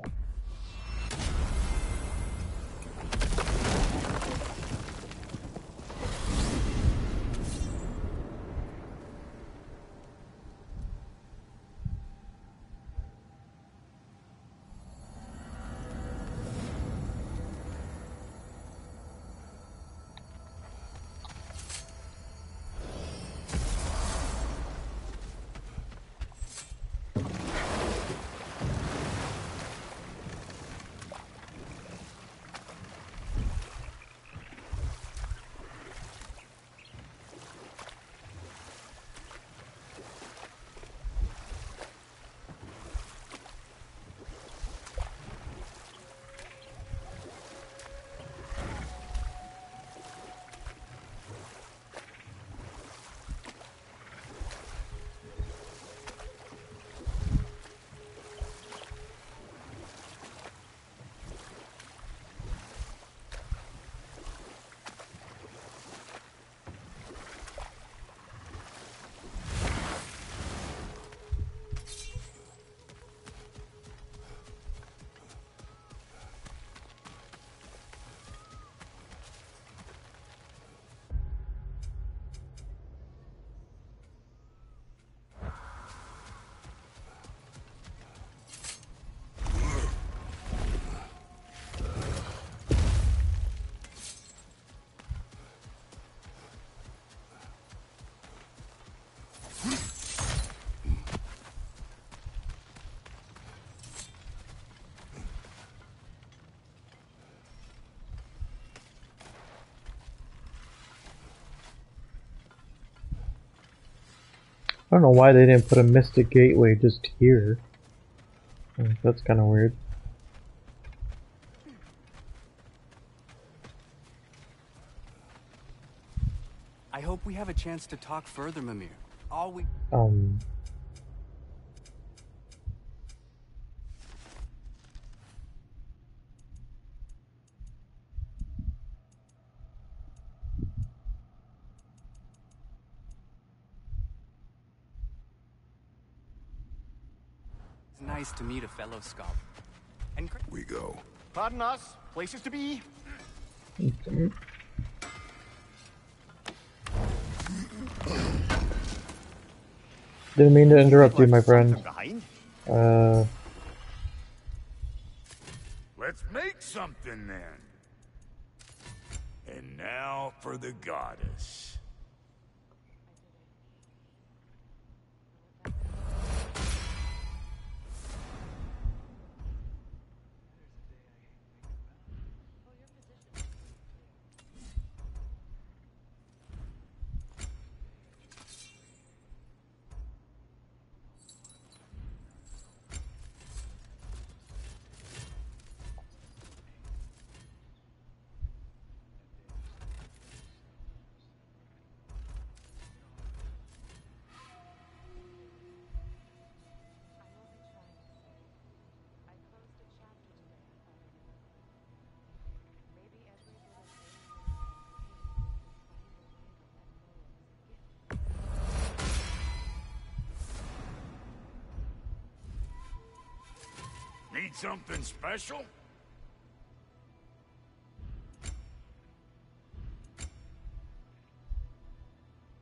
Don't know why they didn't put a Mystic Gateway just here. Hmm, That's kind of weird. I hope we have a chance to talk further, Mimir. All we... Um. It's nice to meet a fellow scholar. And We go. Pardon us. Places to be. Didn't mean to interrupt you, my friend. Uh. Need something special?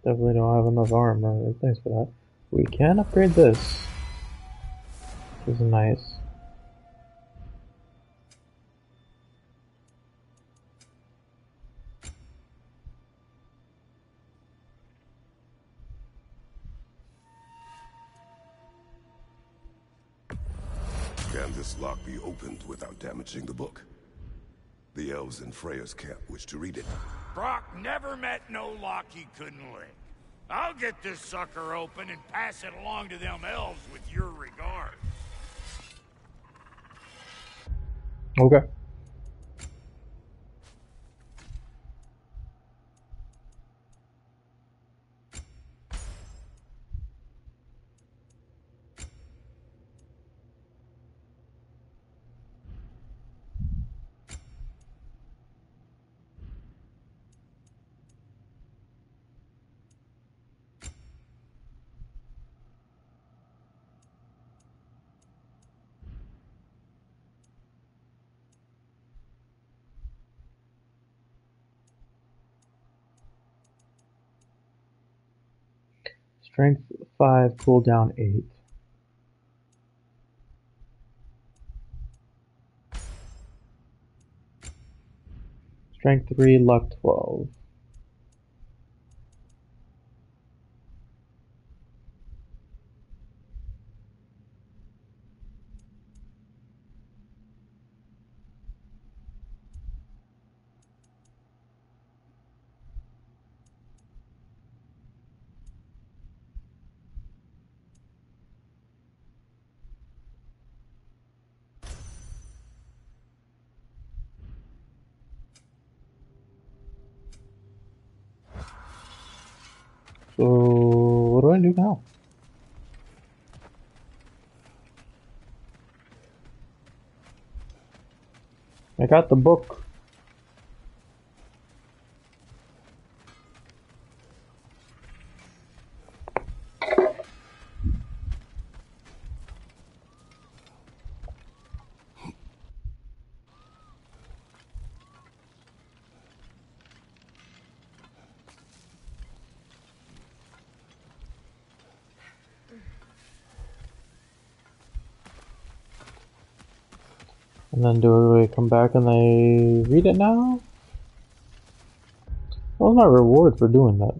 Definitely don't have enough armor. Thanks for that. We can upgrade this. Which is nice. Damaging the book? The elves in Freya's camp wish to read it. Brok never met no lock he couldn't lick. I'll get this sucker open and pass it along to them elves with your regards. Okay. Strength 5, cooldown 8. Strength 3, luck 12. So, what do I do now? I got the book. And then do I come back and I read it now? What was my reward for doing that?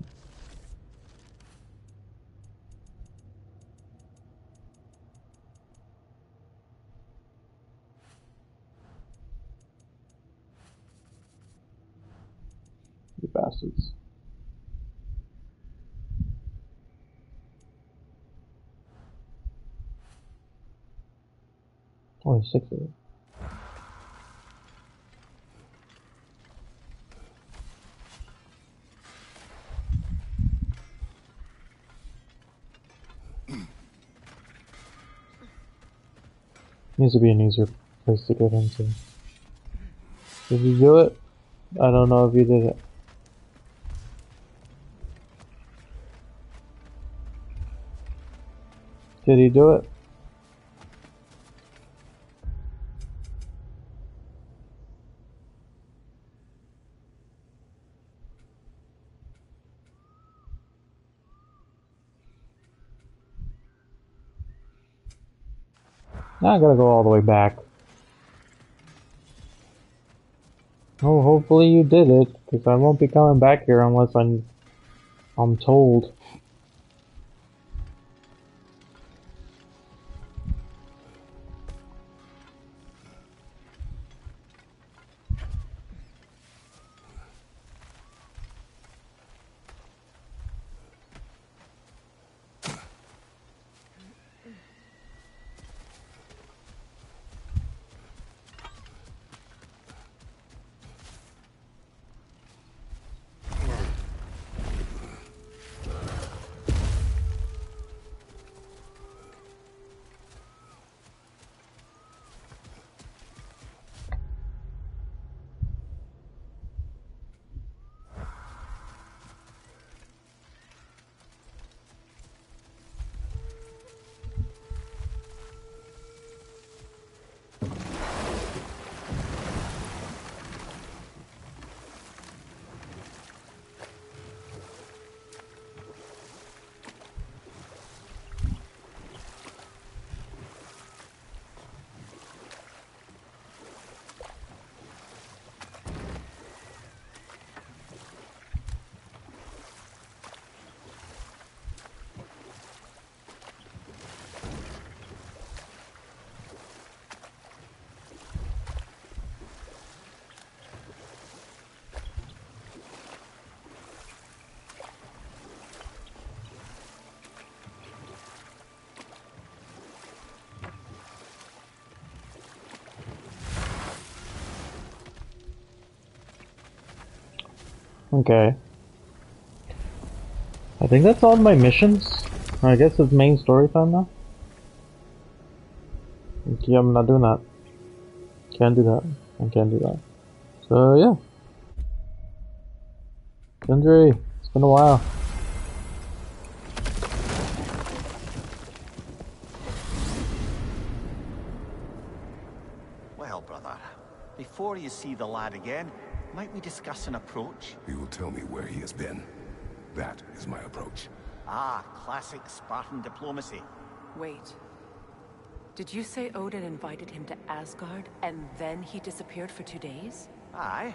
You bastards. There's six of them. Needs to be an easier place to get into. Did you do it? I don't know if you did it. Did he do it? I gotta go all the way back. Oh, hopefully you did it, because I won't be coming back here unless I'm, I'm told. Okay. I think that's all my missions. I guess it's main story time now. Yeah, I'm not doing that. Can't do that. I can't do that. So yeah. Sindri, it's been a while. Well, brother, before you see the lad again, might we discuss an approach? He will tell me where he has been. That is my approach. Ah, classic Spartan diplomacy. Wait. Did you say Odin invited him to Asgard, and then he disappeared for two days? Aye,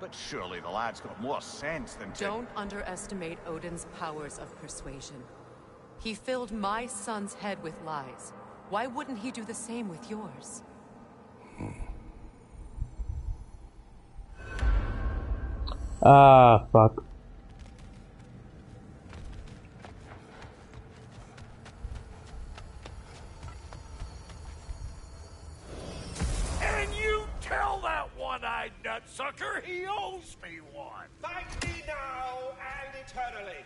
but surely the lad's got more sense than to... Don't underestimate Odin's powers of persuasion. He filled my son's head with lies. Why wouldn't he do the same with yours? Ah, fuck. And you tell that one-eyed nutsucker he owes me one. Thank me now and eternally.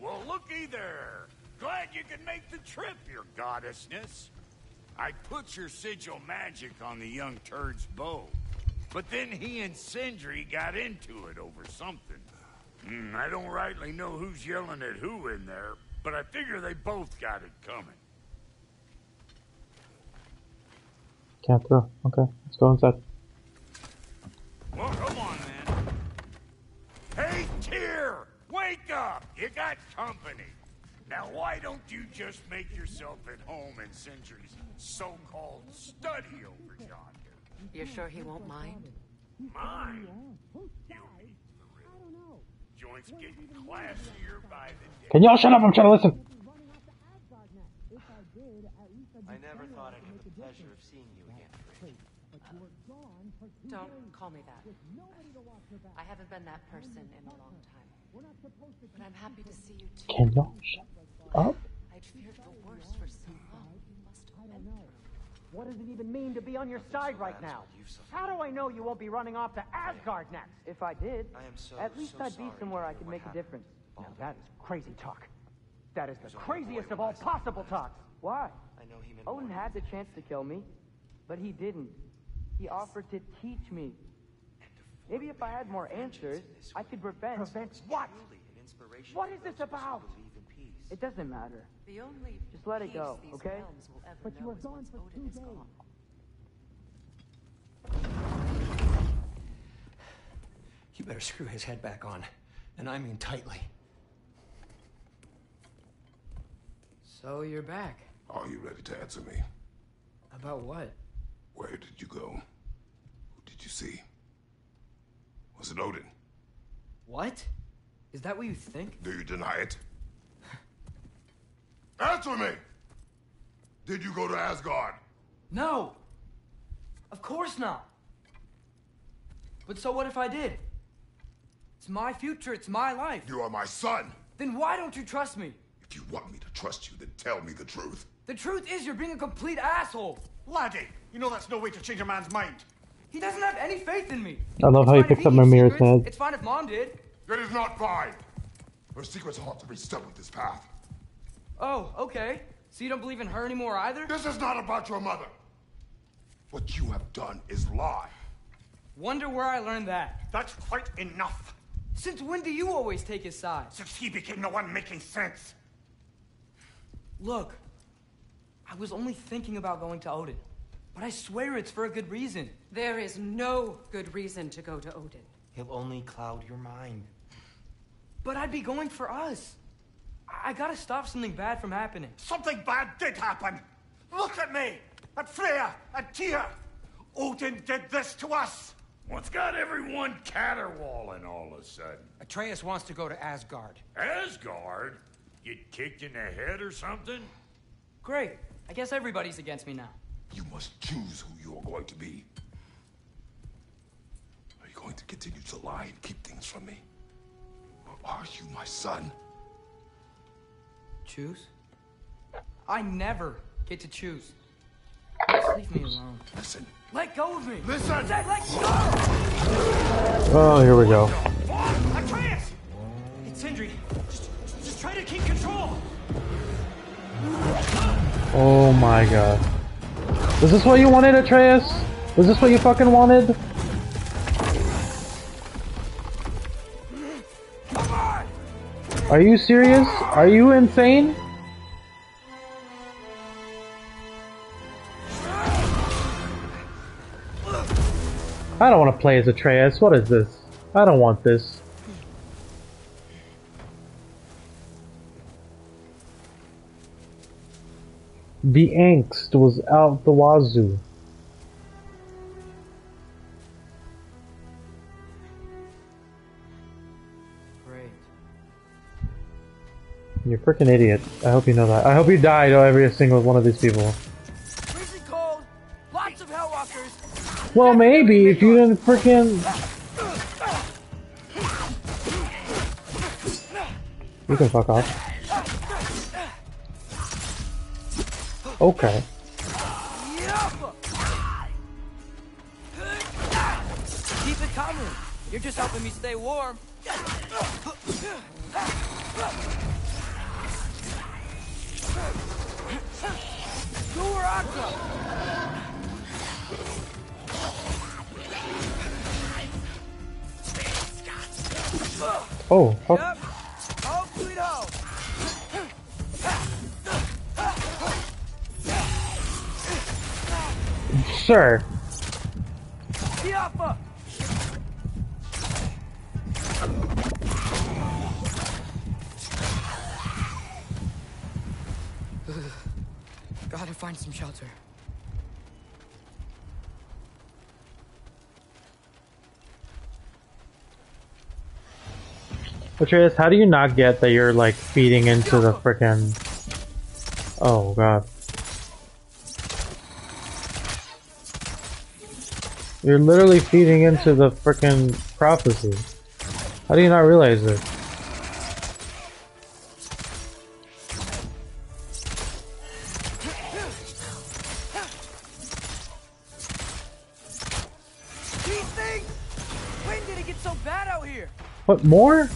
Well, looky there. Glad you could make the trip, your goddessness. I put your sigil magic on the young turd's bow. But then he and Sindri got into it over something. Hmm, I don't rightly know who's yelling at who in there, but I figure they both got it coming. Can't throw. Okay, let's go inside. Well, come on, then. Hey, Tyr! Wake up! You got company. Now, why don't you just make yourself at home in Sindri's so-called study over yonder? You're sure he won't mind? Mine? You meet the real. Joint's getting classier by the day. Can y'all shut up? I'm trying to listen. I never thought I'd have the pleasure of seeing you again, Drake. Don't call me that. I haven't been that person in a long time. But I'm happy to see you too. Can y'all shut up? I'd feared the worst for so long. You must have been through. What does it even mean to be on your side right now? How do I know you won't be running off to Asgard next? If I did, I am so, at least so I'd be somewhere I could what make a happened. difference. Now that is crazy talk. That is the There's only craziest of all possible talks. Why? I know he meant Odin had than the chance to kill me. But he didn't. He offered to teach me. Maybe if I had more answers, I could prevent. Prevent what? What is this about? It doesn't matter. The only Just let it go, okay? realms will ever But you know were gone for two is gone. You better screw his head back on. And I mean tightly. So you're back. Are you ready to answer me? About what? Where did you go? Who did you see? Was it Odin? What? Is that what you think? Do you deny it? Answer me! Did you go to Asgard? No! Of course not! But so what if I did? It's my future, it's my life. You are my son! Then why don't you trust me? If you want me to trust you, then tell me the truth. The truth is you're being a complete asshole. Laddie, you know that's no way to change a man's mind. He doesn't have any faith in me. I love how you picked up Mimir's head. It's fine if mom did. It is not fine! Her secrets haunt to be stuck with this path. Oh, okay. So you don't believe in her anymore either? This is not about your mother. What you have done is lie. Wonder where I learned that. That's quite enough. Since when do you always take his side? Since he became the one making sense. Look, I was only thinking about going to Odin. But I swear it's for a good reason. There is no good reason to go to Odin. He'll only cloud your mind. But I'd be going for us. I, I gotta stop something bad from happening. Something bad did happen. Look at me, at Freya, at Tyr. Odin did this to us. What's got everyone caterwauling all of a sudden? Atreus wants to go to Asgard. Asgard? Get kicked in the head or something? Great. I guess everybody's against me now. You must choose who you are going to be. Are you going to continue to lie and keep things from me? Or are you my son? Choose? I never get to choose. Just leave me alone. Listen. Let go of me. Listen. Say, let go. Oh, here we go. Atreus! It's Sindri. Just, just try to keep control. Oh my god. Is this what you wanted, Atreus? Is this what you fucking wanted? Are you serious? Are you insane? I don't want to play as Atreus. What is this? I don't want this. The angst was out the wazoo. You're freaking idiot. I hope you know that. I hope you died, oh, every single one of these people. Cold. Lots of. Well, maybe if you didn't freaking. You can fuck off. Okay. Keep it coming. You're just helping me stay warm. Oh, fuck. Yep. Oh. Sir. Shelter. Atreus, how do you not get that you're like feeding into the freaking. Oh god. You're literally feeding into the freaking prophecy. How do you not realize this? put more?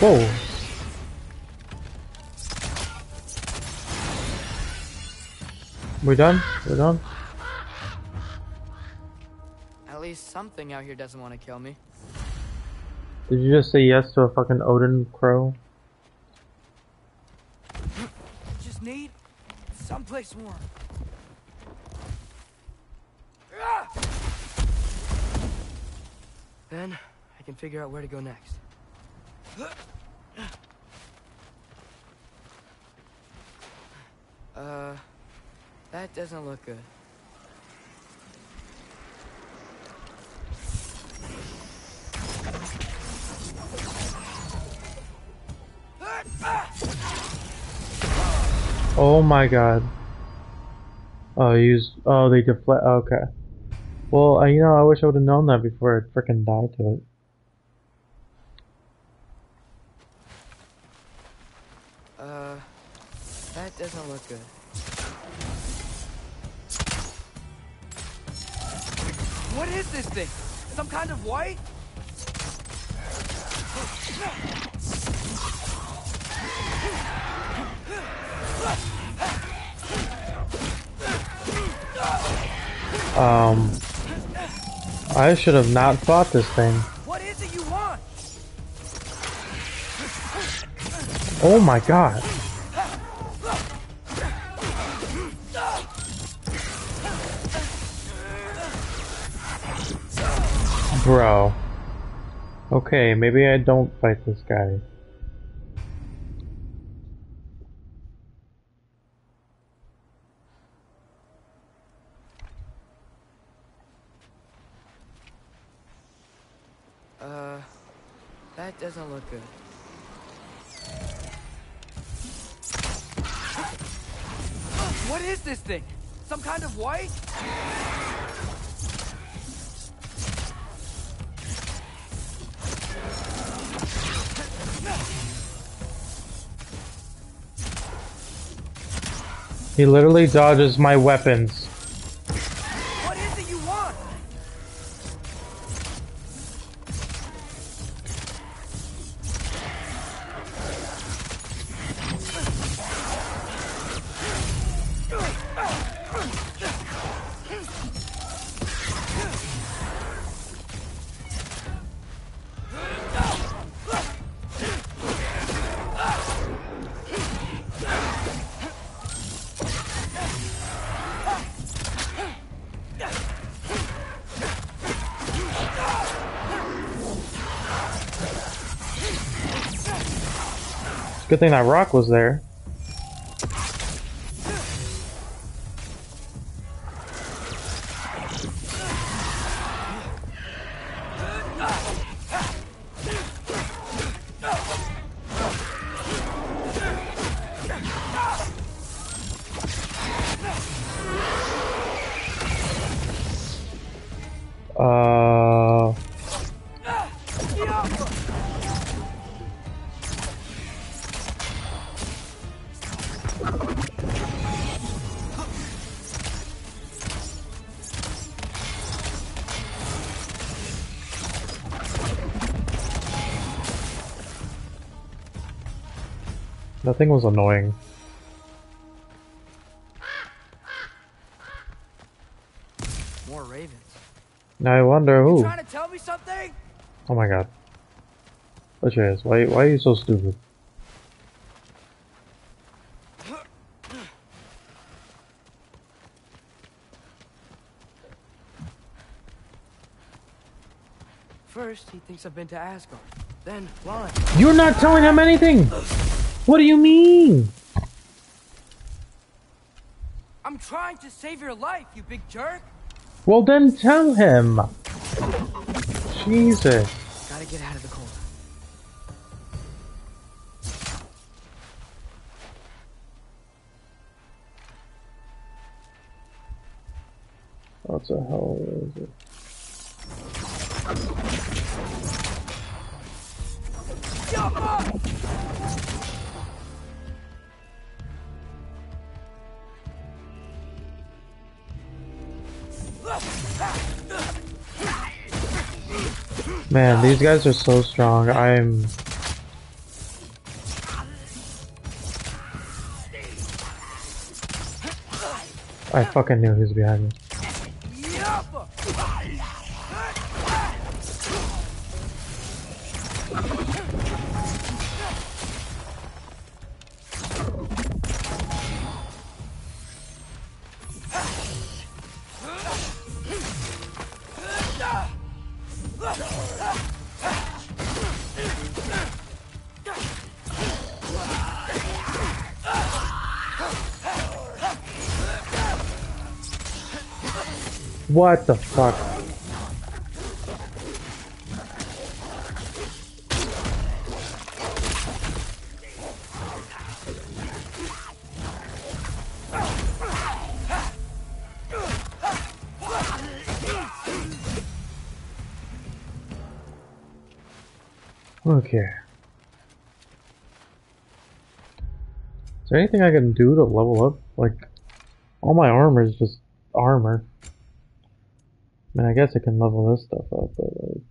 Whoa. We're done? We're done? Something out here doesn't want to kill me. Did you just say yes to a fucking Odin crow? I Just need someplace warm. Then I can figure out where to go next. Uh, that doesn't look good. Oh my god. Oh, use. Oh, they deflect. Okay. Well, you know, I wish I would have known that before I freaking died to it. Uh, that doesn't look good. What is this thing? Some kind of white? Um, I should have not fought this thing. What is it you want? Oh my god. Bro. Okay, maybe I don't fight this guy. Literally dodges my weapons. Good thing that rock was there. Thing was annoying. More ravens. Now I wonder You who. trying to tell me something? Oh my god. What's yours? Why, why are you so stupid? First, he thinks I've been to Asgard. Then, why? You're not telling him anything! What do you mean? I'm trying to save your life, you big jerk! Well then tell him! Jesus. Gotta get out of the cold. What the hell is it? Man, these guys are so strong. I'm... I fucking knew he was behind me. What the fuck? Okay. Is there anything I can do to level up? Like, all my armor is just armor. I guess I can level this stuff up, but like...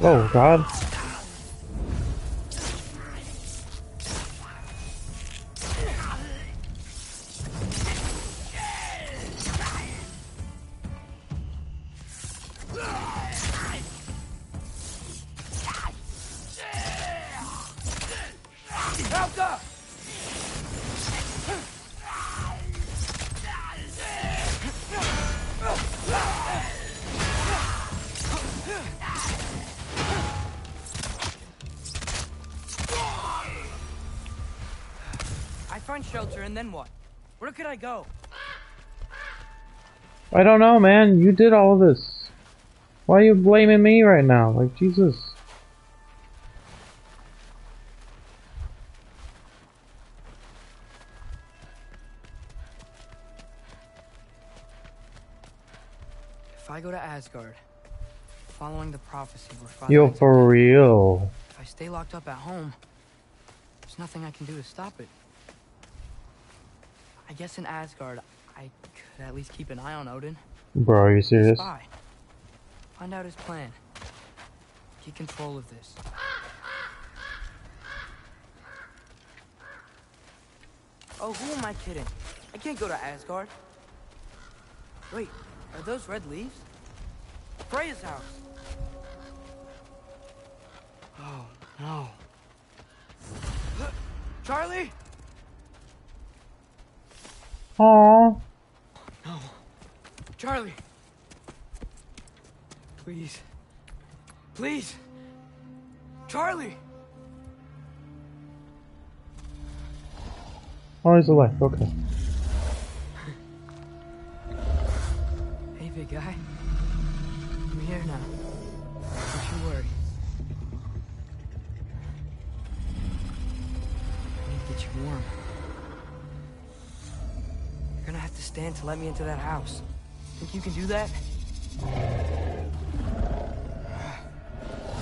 Oh god. I go? I don't know, man. You did all of this. Why are you blaming me right now? Like, Jesus. If I go to Asgard, following the prophecy we're Yo, for real. if I stay locked up at home, there's nothing I can do to stop it. I guess in Asgard, I could at least keep an eye on Odin. Bro, are you serious? Spy. Find out his plan. Get control of this. Oh, who am I kidding? I can't go to Asgard. Wait, are those red leaves? Freya's house. Oh, no. Charlie? Aww. No. Charlie. Please. Please. Charlie. Oh, he's alive. Okay. Hey, big guy. I'm here now. Don't you worry. I need to get you warm. To stand to let me into that house. Think you can do that?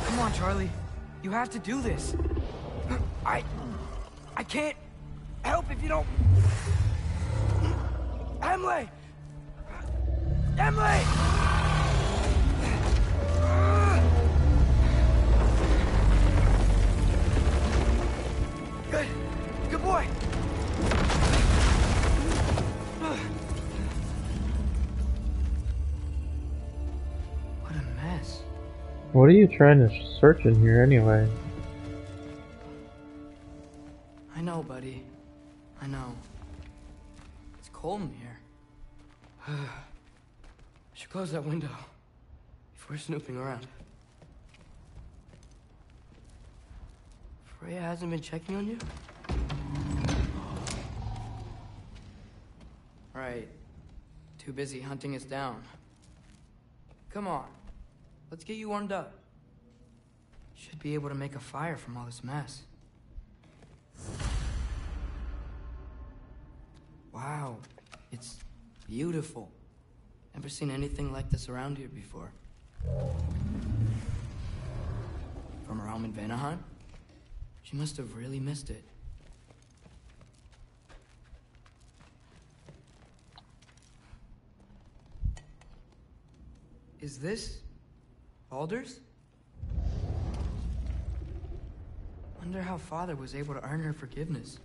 Come on, Charlie. You have to do this. I... I can't help if you don't... Emily! Emily! What are you trying to search in here anyway? I know, buddy. I know. It's cold in here. I should close that window if we're snooping around. Freya hasn't been checking on you? Right. Too busy hunting us down. Come on. Let's get you warmed up. Should be able to make a fire from all this mess. Wow. It's beautiful. Never seen anything like this around here before. From her home in Vanaheim? She must have really missed it. Is this Baldur's? Wonder how father was able to earn her forgiveness.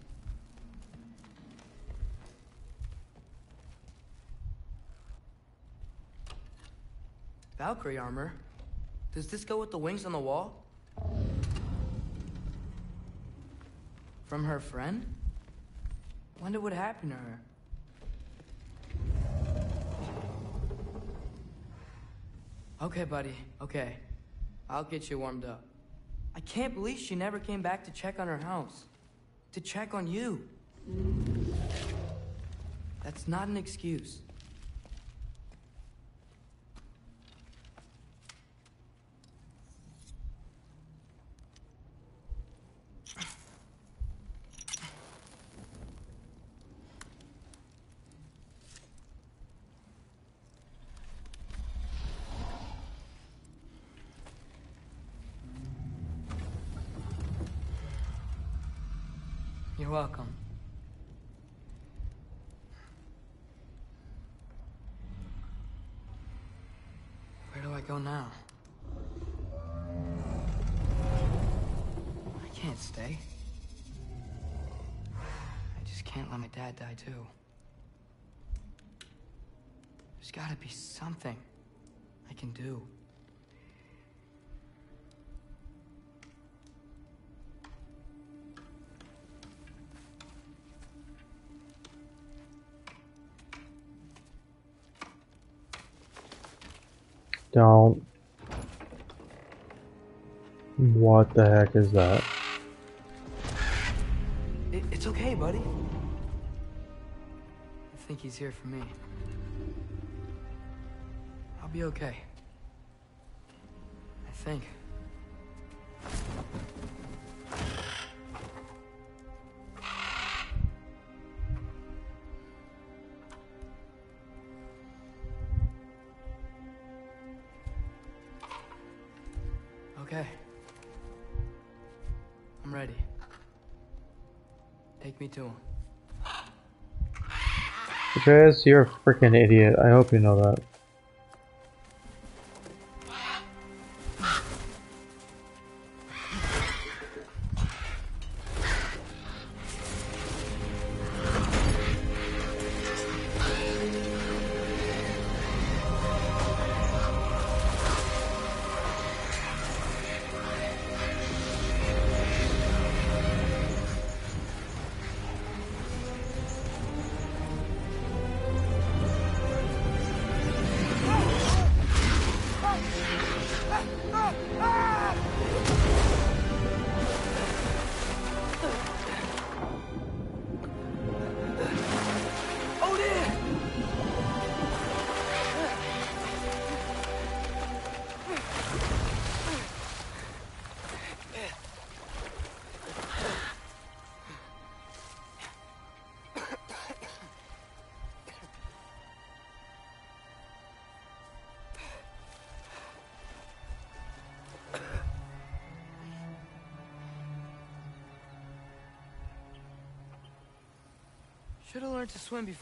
Valkyrie armor? Does this go with the wings on the wall? From her friend? Wonder what happened to her. Okay, buddy. Okay. I'll get you warmed up. I can't believe she never came back to check on her house. To check on you. That's not an excuse. Don't. What the heck is that? It, it's okay, buddy. I think he's here for me. I'll be okay. I think. To him. Atreus, you're a freaking idiot. I hope you know that.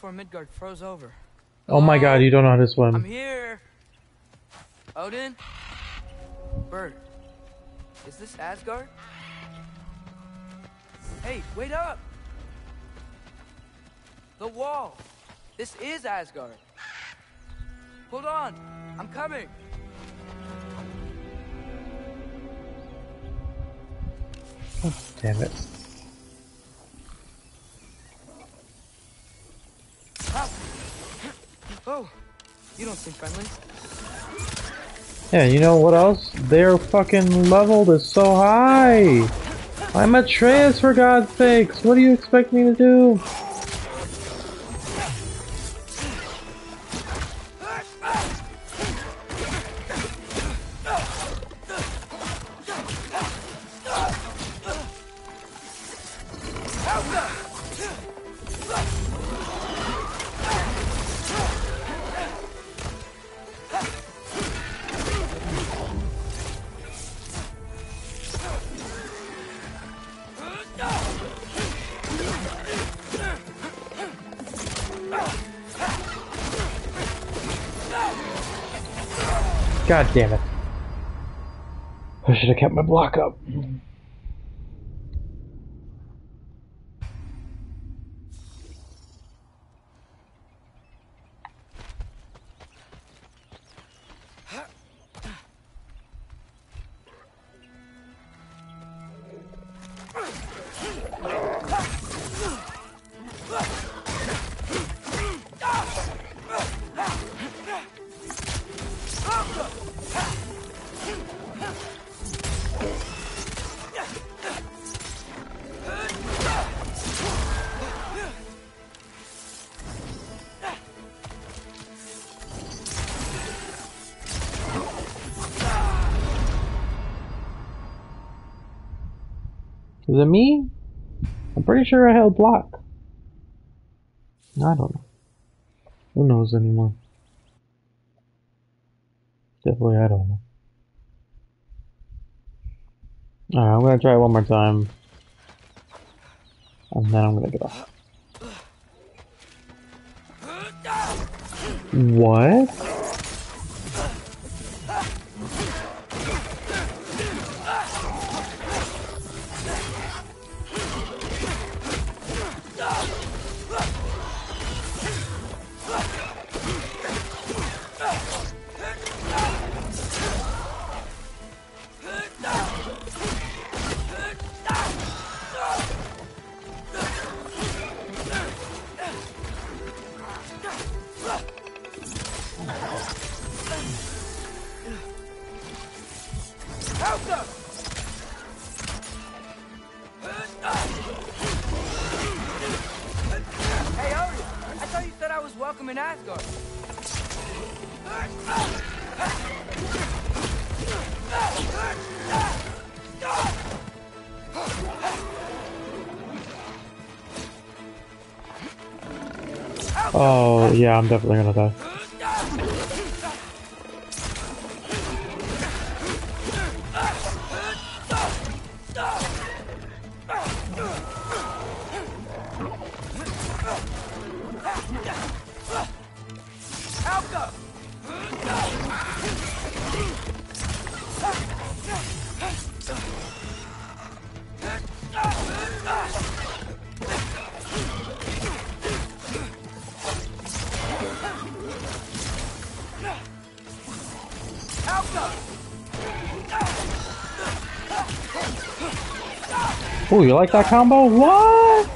Before Midgard froze over. Oh my god, you don't know how to swim. I'm here. Odin? Bird. Is this Asgard? Hey, wait up! The wall! This is Asgard! Hold on! I'm coming! Oh, damn it. Oh, you don't seem friendly. Yeah, you know what else? Their fucking level is so high! I'm Atreus for God's sakes! What do you expect me to do? God damn it. I should have kept my block up. It me? I'm pretty sure I held block. I don't know. Who knows anymore? Definitely I don't know. Alright, I'm gonna try one more time. And then I'm gonna get off. What? Definitely gonna die. Like that combo? What?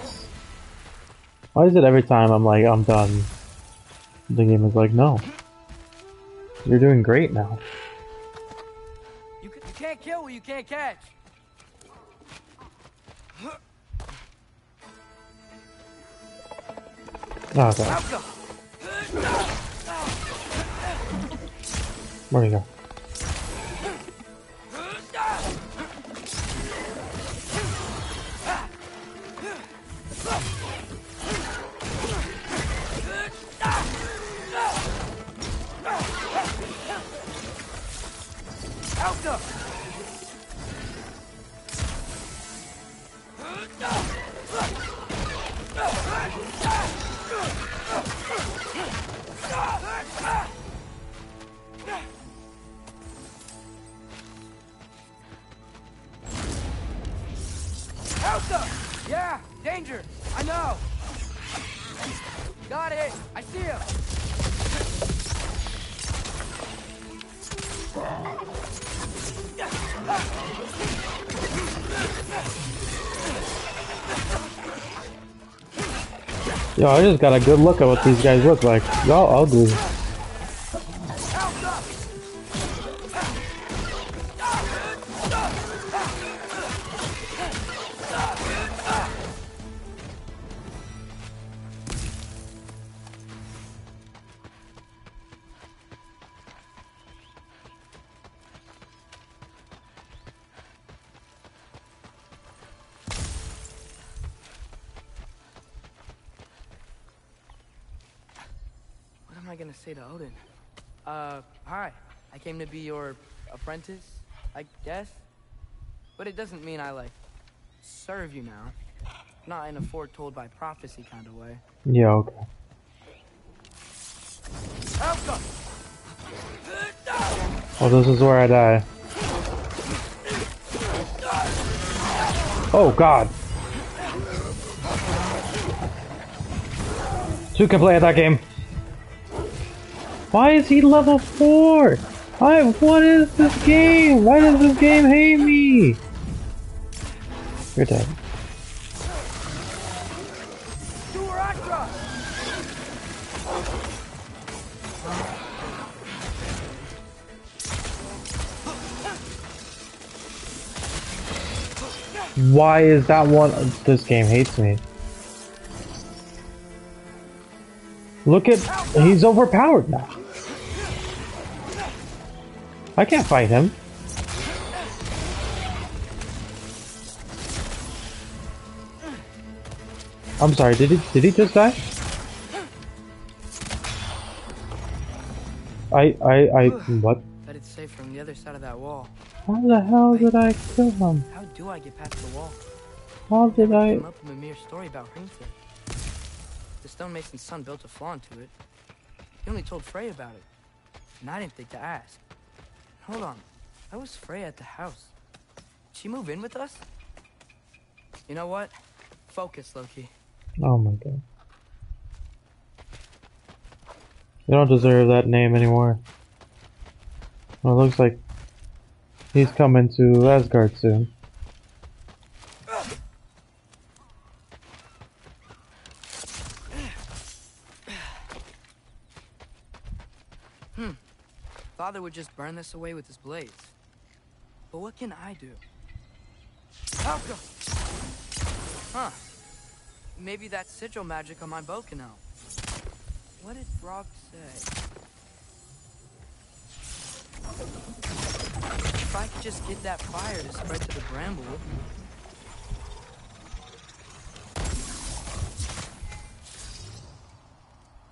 Why is it every time I'm like, I'm done? The game is like, no. You're doing great now. You, you can't kill what you can't catch. Oh, God. Where'd he go? Alka! Danger! Yo, I just got a good look at what these guys look like. Y'all ugly. Came to be your apprentice, I guess. But it doesn't mean I, like, serve you now. Not in a foretold by prophecy kind of way. Yeah, okay. Well, this is where I die. Oh, God. Two can play at that game. Why is he level 4? Why, what is this game? Why does this game hate me? You're dead. Why is that one? This game hates me. Look at, he's overpowered now. I can't fight him. I'm sorry, did he, did he just die? I, I, I, what? Bet it's safe from the other side of that wall. How the hell did I kill him? How do I get past the wall? How did I? Up with a mere story about Hrimthur. The stonemason's son built a flaw into it. He only told Freya about it. And I didn't think to ask. Hold on. How was Freya at the house? Did she move in with us? You know what? Focus, Loki. Oh my god. You don't deserve that name anymore. Well, it looks like he's coming to Asgard soon. Hmm. Father would just burn this away with his blades. But what can I do? Oh, Alka! Huh. Maybe that sigil magic on my bow can help. What did Brok say? If I could just get that fire to spread to the bramble,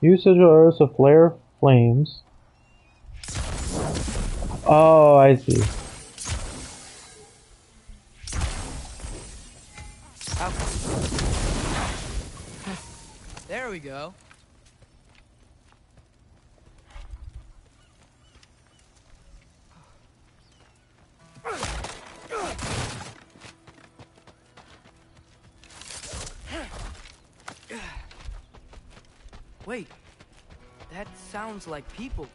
Usage of earth to flare flames. Oh, I see. Alka. There we go. Wait, that sounds like people.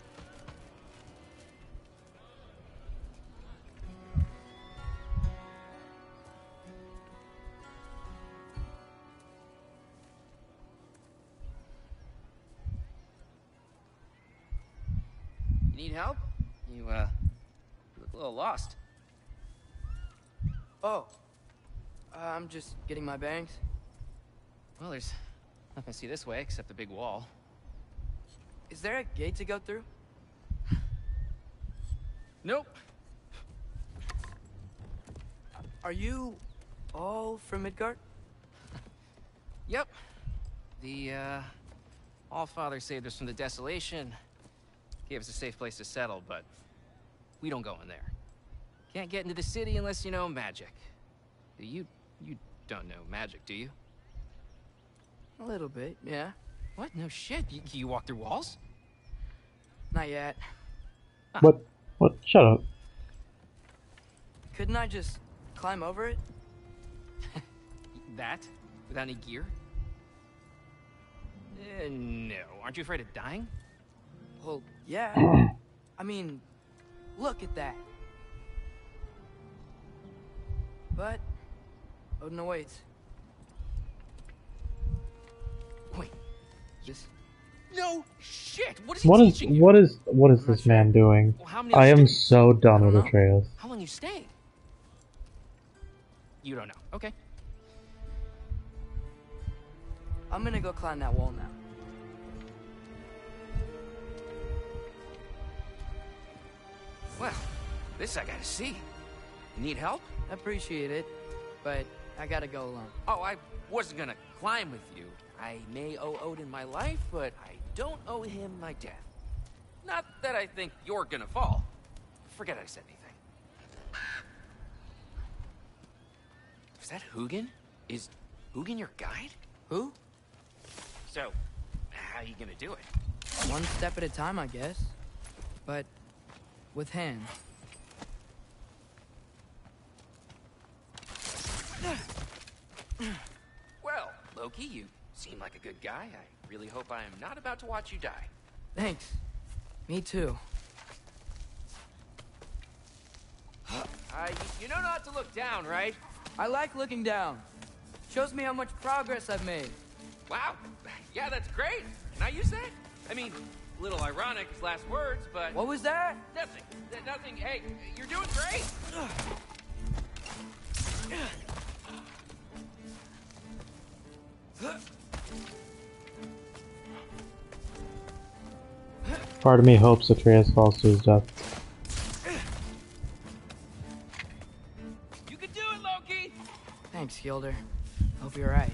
You need help? You, uh, you look a little lost. Oh, uh, I'm just getting my bangs. Well, there's nothing to see this way except the big wall. Is there a gate to go through? Nope. Are you all from Midgard? Yep. The, uh, Allfather saved us from the desolation. Gave us a safe place to settle, but we don't go in there. Can't get into the city unless you know magic. You, you don't know magic, do you? A little bit, yeah. What? No shit. You, you walk through walls? Not yet. What? What? Shut up. Couldn't I just climb over it? That? Without any gear? Uh, no. Aren't you afraid of dying? Well, yeah. I mean, look at that. But, oh no, wait. Wait. This. No shit! What is he what is, teaching? What is what is this man doing? Well, I am hours so done with Atreus. How long you staying? You don't know. Okay. I'm gonna go climb that wall now. Well, this I gotta see. You need help? Appreciate it, but I gotta go alone. Oh, I wasn't gonna climb with you. I may owe Odin my life, but I don't owe him my death. Not that I think you're gonna fall. Forget I said anything. Is that Hugin? Is Hugin your guide? Who? So, how are you gonna do it? One step at a time, I guess. But with hands. Well, Loki, you seem like a good guy. I really hope I am not about to watch you die. Thanks. Me too. Uh, you, know not to look down, right? I like looking down. Shows me how much progress I've made. Wow. Yeah, that's great. Can I use that? I mean, little ironic as last words, but... What was that? Nothing. Nothing. Hey, you're doing great. Part of me hopes Atreus falls to his death. You can do it, Loki! Thanks, Gilder. Hope you're right.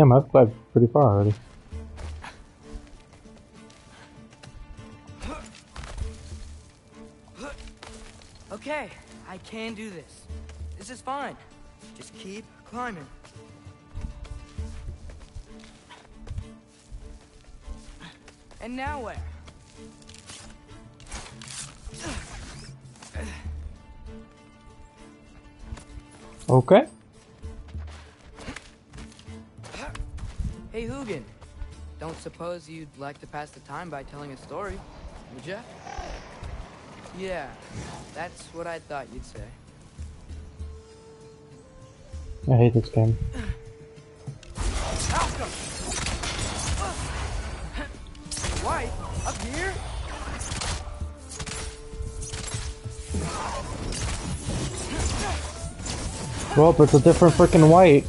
Damn, I've climbed pretty far already. Okay, I can do this. This is fine. Just keep climbing. And now where? Okay. Hey, Hugin. Don't suppose you'd like to pass the time by telling a story, would ya? Yeah, that's what I thought you'd say. I hate this game. White? Up here? Well, it's a different freaking white.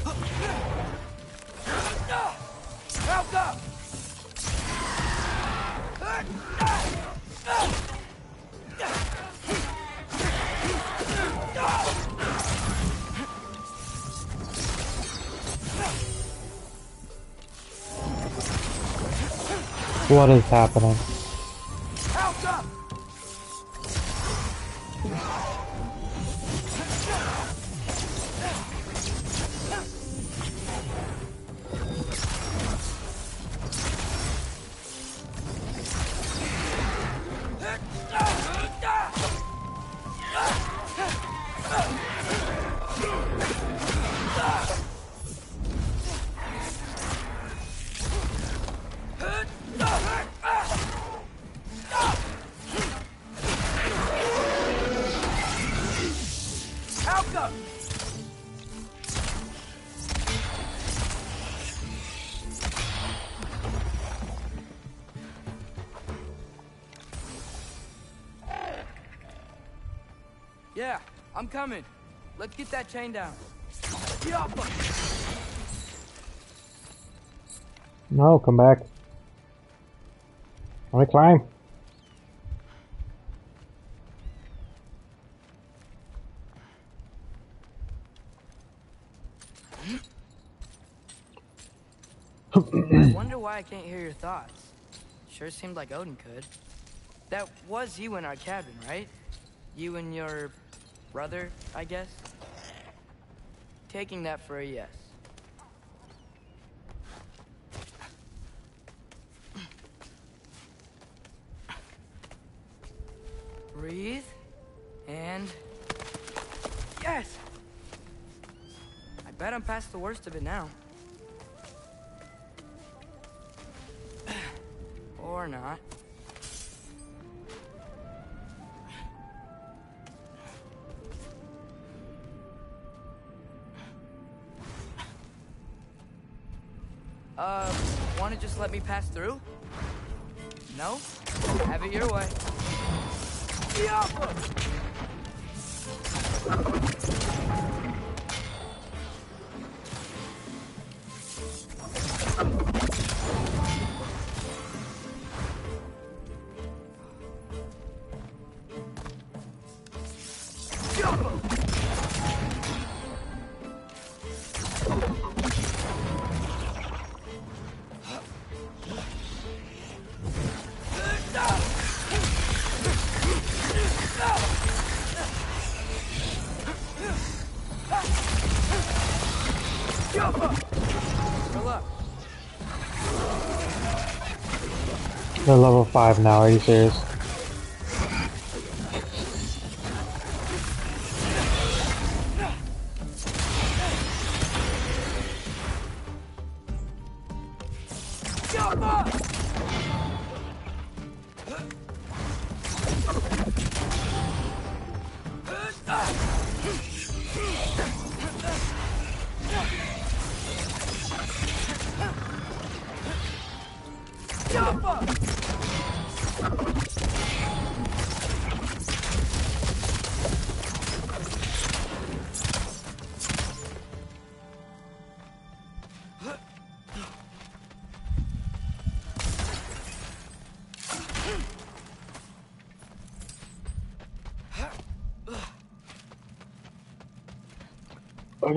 What is happening? Chain down. No, come back. Let me climb. I wonder why I can't hear your thoughts. Sure seemed like Odin could. That was you in our cabin, right? You and your brother, I guess? Taking that for a yes. Breathe. And... Yes! I bet I'm past the worst of it now. Pass through? No? Have it your way. Diablo! Now, are you serious?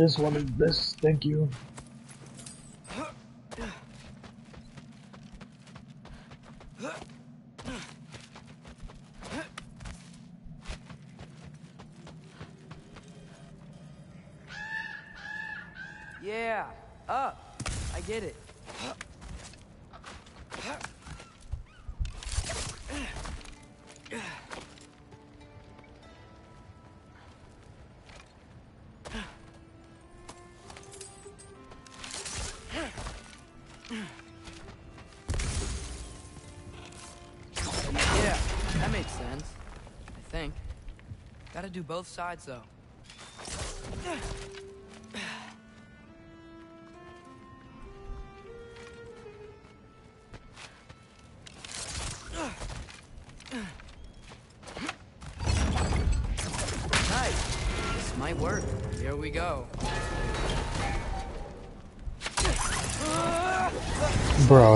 I just wanted this, thank you. Yeah, that makes sense. I think. Gotta do both sides, though.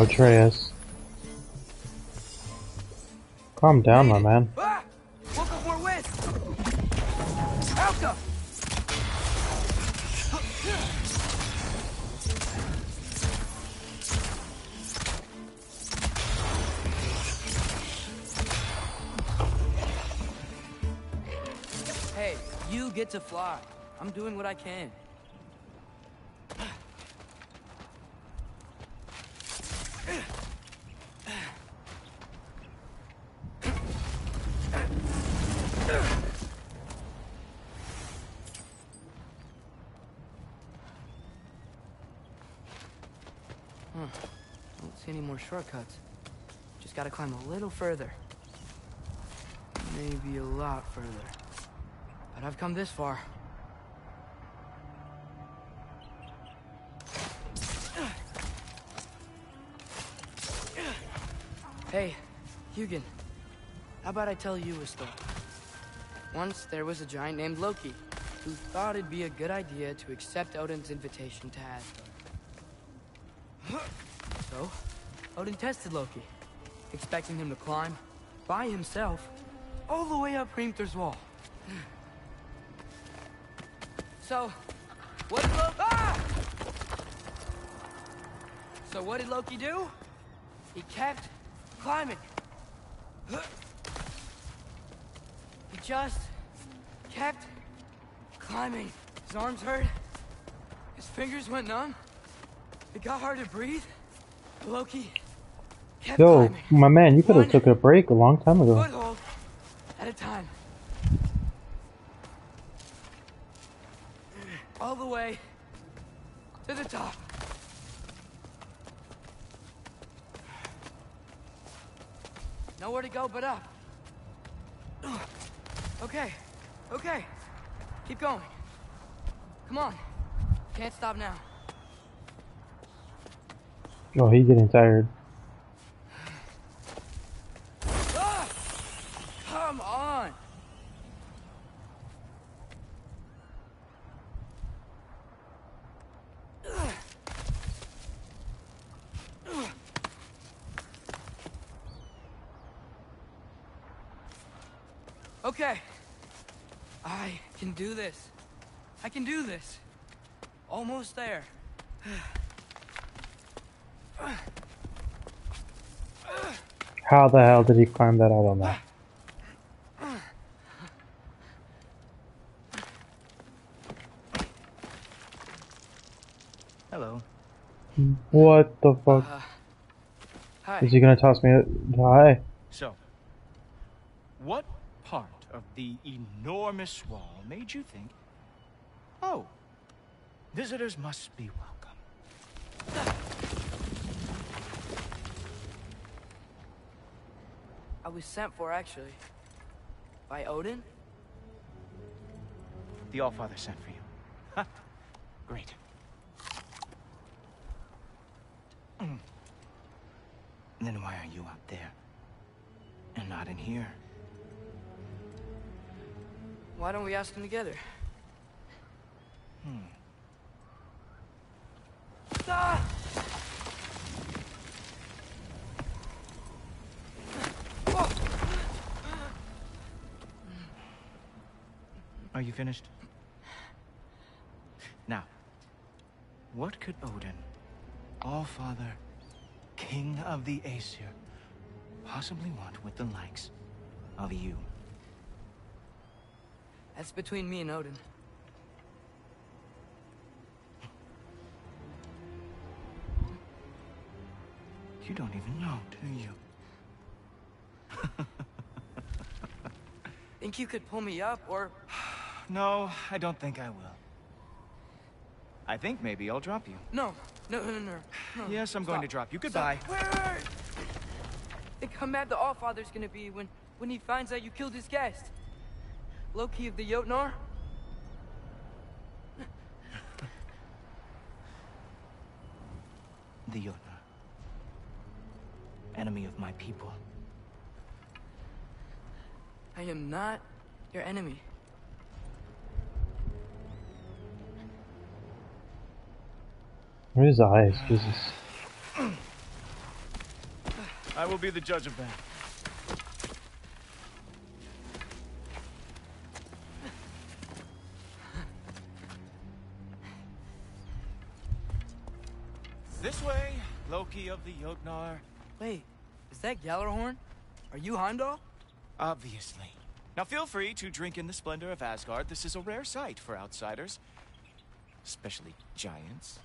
Atreus. Calm down, my man. Shortcuts. Just gotta climb a little further. Maybe a lot further. But I've come this far. Hey, Hugin. How about I tell you a story? Once there was a giant named Loki who thought it'd be a good idea to accept Odin's invitation to Asgard. So, Odin tested Loki, expecting him to climb by himself all the way up Hrimthur's wall. So, what did Loki? Ah! So what did Loki do? He kept climbing. He just kept climbing. His arms hurt. His fingers went numb. It got hard to breathe. Loki Kept Yo, climbing. my man, you could have took a break a long time ago. At a time. All the way to the top. Nowhere to go but up. Okay, okay. Keep going. Come on. Can't stop now. Oh, he's getting tired. How the hell did he climb that out on that? Hello. What the fuck? Uh, hi. Is he gonna toss me? A... Hi. So, what part of the enormous wall made you think, oh, visitors must be welcome? I was sent for, actually. By Odin? The Allfather sent for you. Huh. Great. Mm. Then why are you out there? And not in here? Why don't we ask them together? Hmm. Ah! Are you finished? Now, what could Odin, Allfather, King of the Aesir, possibly want with the likes of you? That's between me and Odin. You don't even know, do you? Think you could pull me up, or... No, I don't think I will. I think maybe I'll drop you. No, no, no, no, no. Yes, I'm going to drop you. Goodbye. Stop. Wait. Think how mad the Allfather's gonna be when, when he finds out you killed his guest. Loki of the Jotnar? The Jotnar. Enemy of my people. I am not your enemy. Where his eyes? Jesus. I will be the judge of that. This way, Loki of the Jotnar. Wait, is that Gjallarhorn? Are you Heimdall? Obviously. Now feel free to drink in the splendor of Asgard. This is a rare sight for outsiders. Especially giants.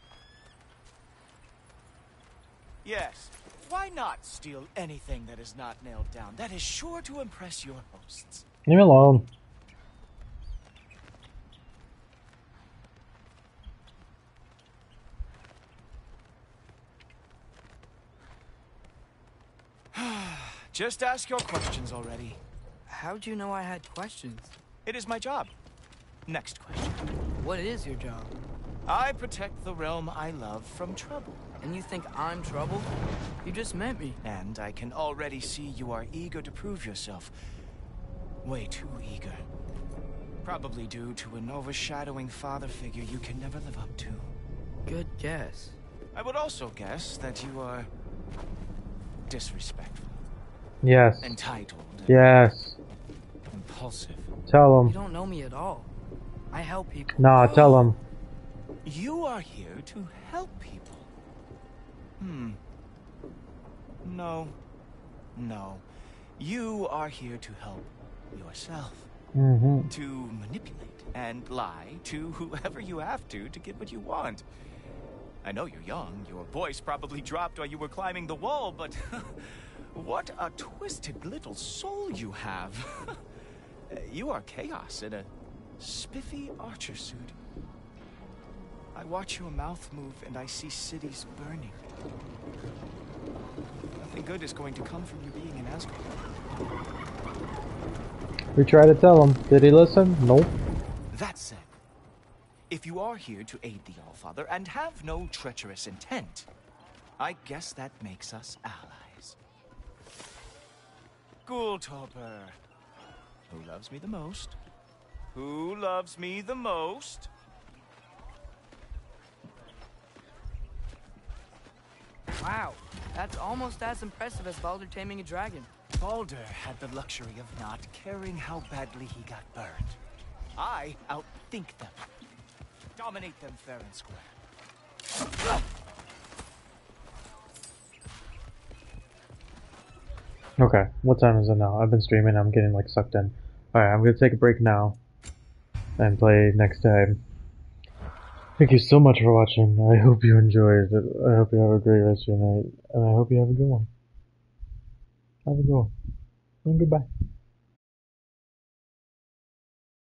Yes, why not steal anything that is not nailed down? That is sure to impress your hosts. Leave me alone. Just ask your questions already. How'd you know I had questions? It is my job. Next question. What is your job? I protect the realm I love from trouble. And you think I'm trouble? You just met me. And I can already see you are eager to prove yourself. Way too eager. Probably due to an overshadowing father figure you can never live up to. Good guess. I would also guess that you are disrespectful, Yes. entitled, Yes. impulsive. Tell him. You don't know me at all. I help people. Nah, tell him. You are here to help people. Hmm. No. No. You are here to help yourself. Mm-hmm. To manipulate and lie to whoever you have to to get what you want. I know you're young. Your voice probably dropped while you were climbing the wall, but what a twisted little soul you have. you are chaos in a spiffy archer suit. I watch your mouth move and I see cities burning. Nothing good is going to come from you being in Asgard. We tried to tell him. Did he listen? Nope. That said, if you are here to aid the Allfather and have no treacherous intent, I guess that makes us allies. Gulltoppr. Who loves me the most? Who loves me the most? Wow, that's almost as impressive as Baldur taming a dragon. Baldur had the luxury of not caring how badly he got burned. I outthink them. Dominate them fair and square. Okay, what time is it now? I've been streaming, I'm getting like sucked in. Alright, I'm gonna take a break now and play next time. Thank you so much for watching. I hope you enjoyed it. I hope you have a great rest of your night. And I hope you have a good one. Have a good one. And goodbye.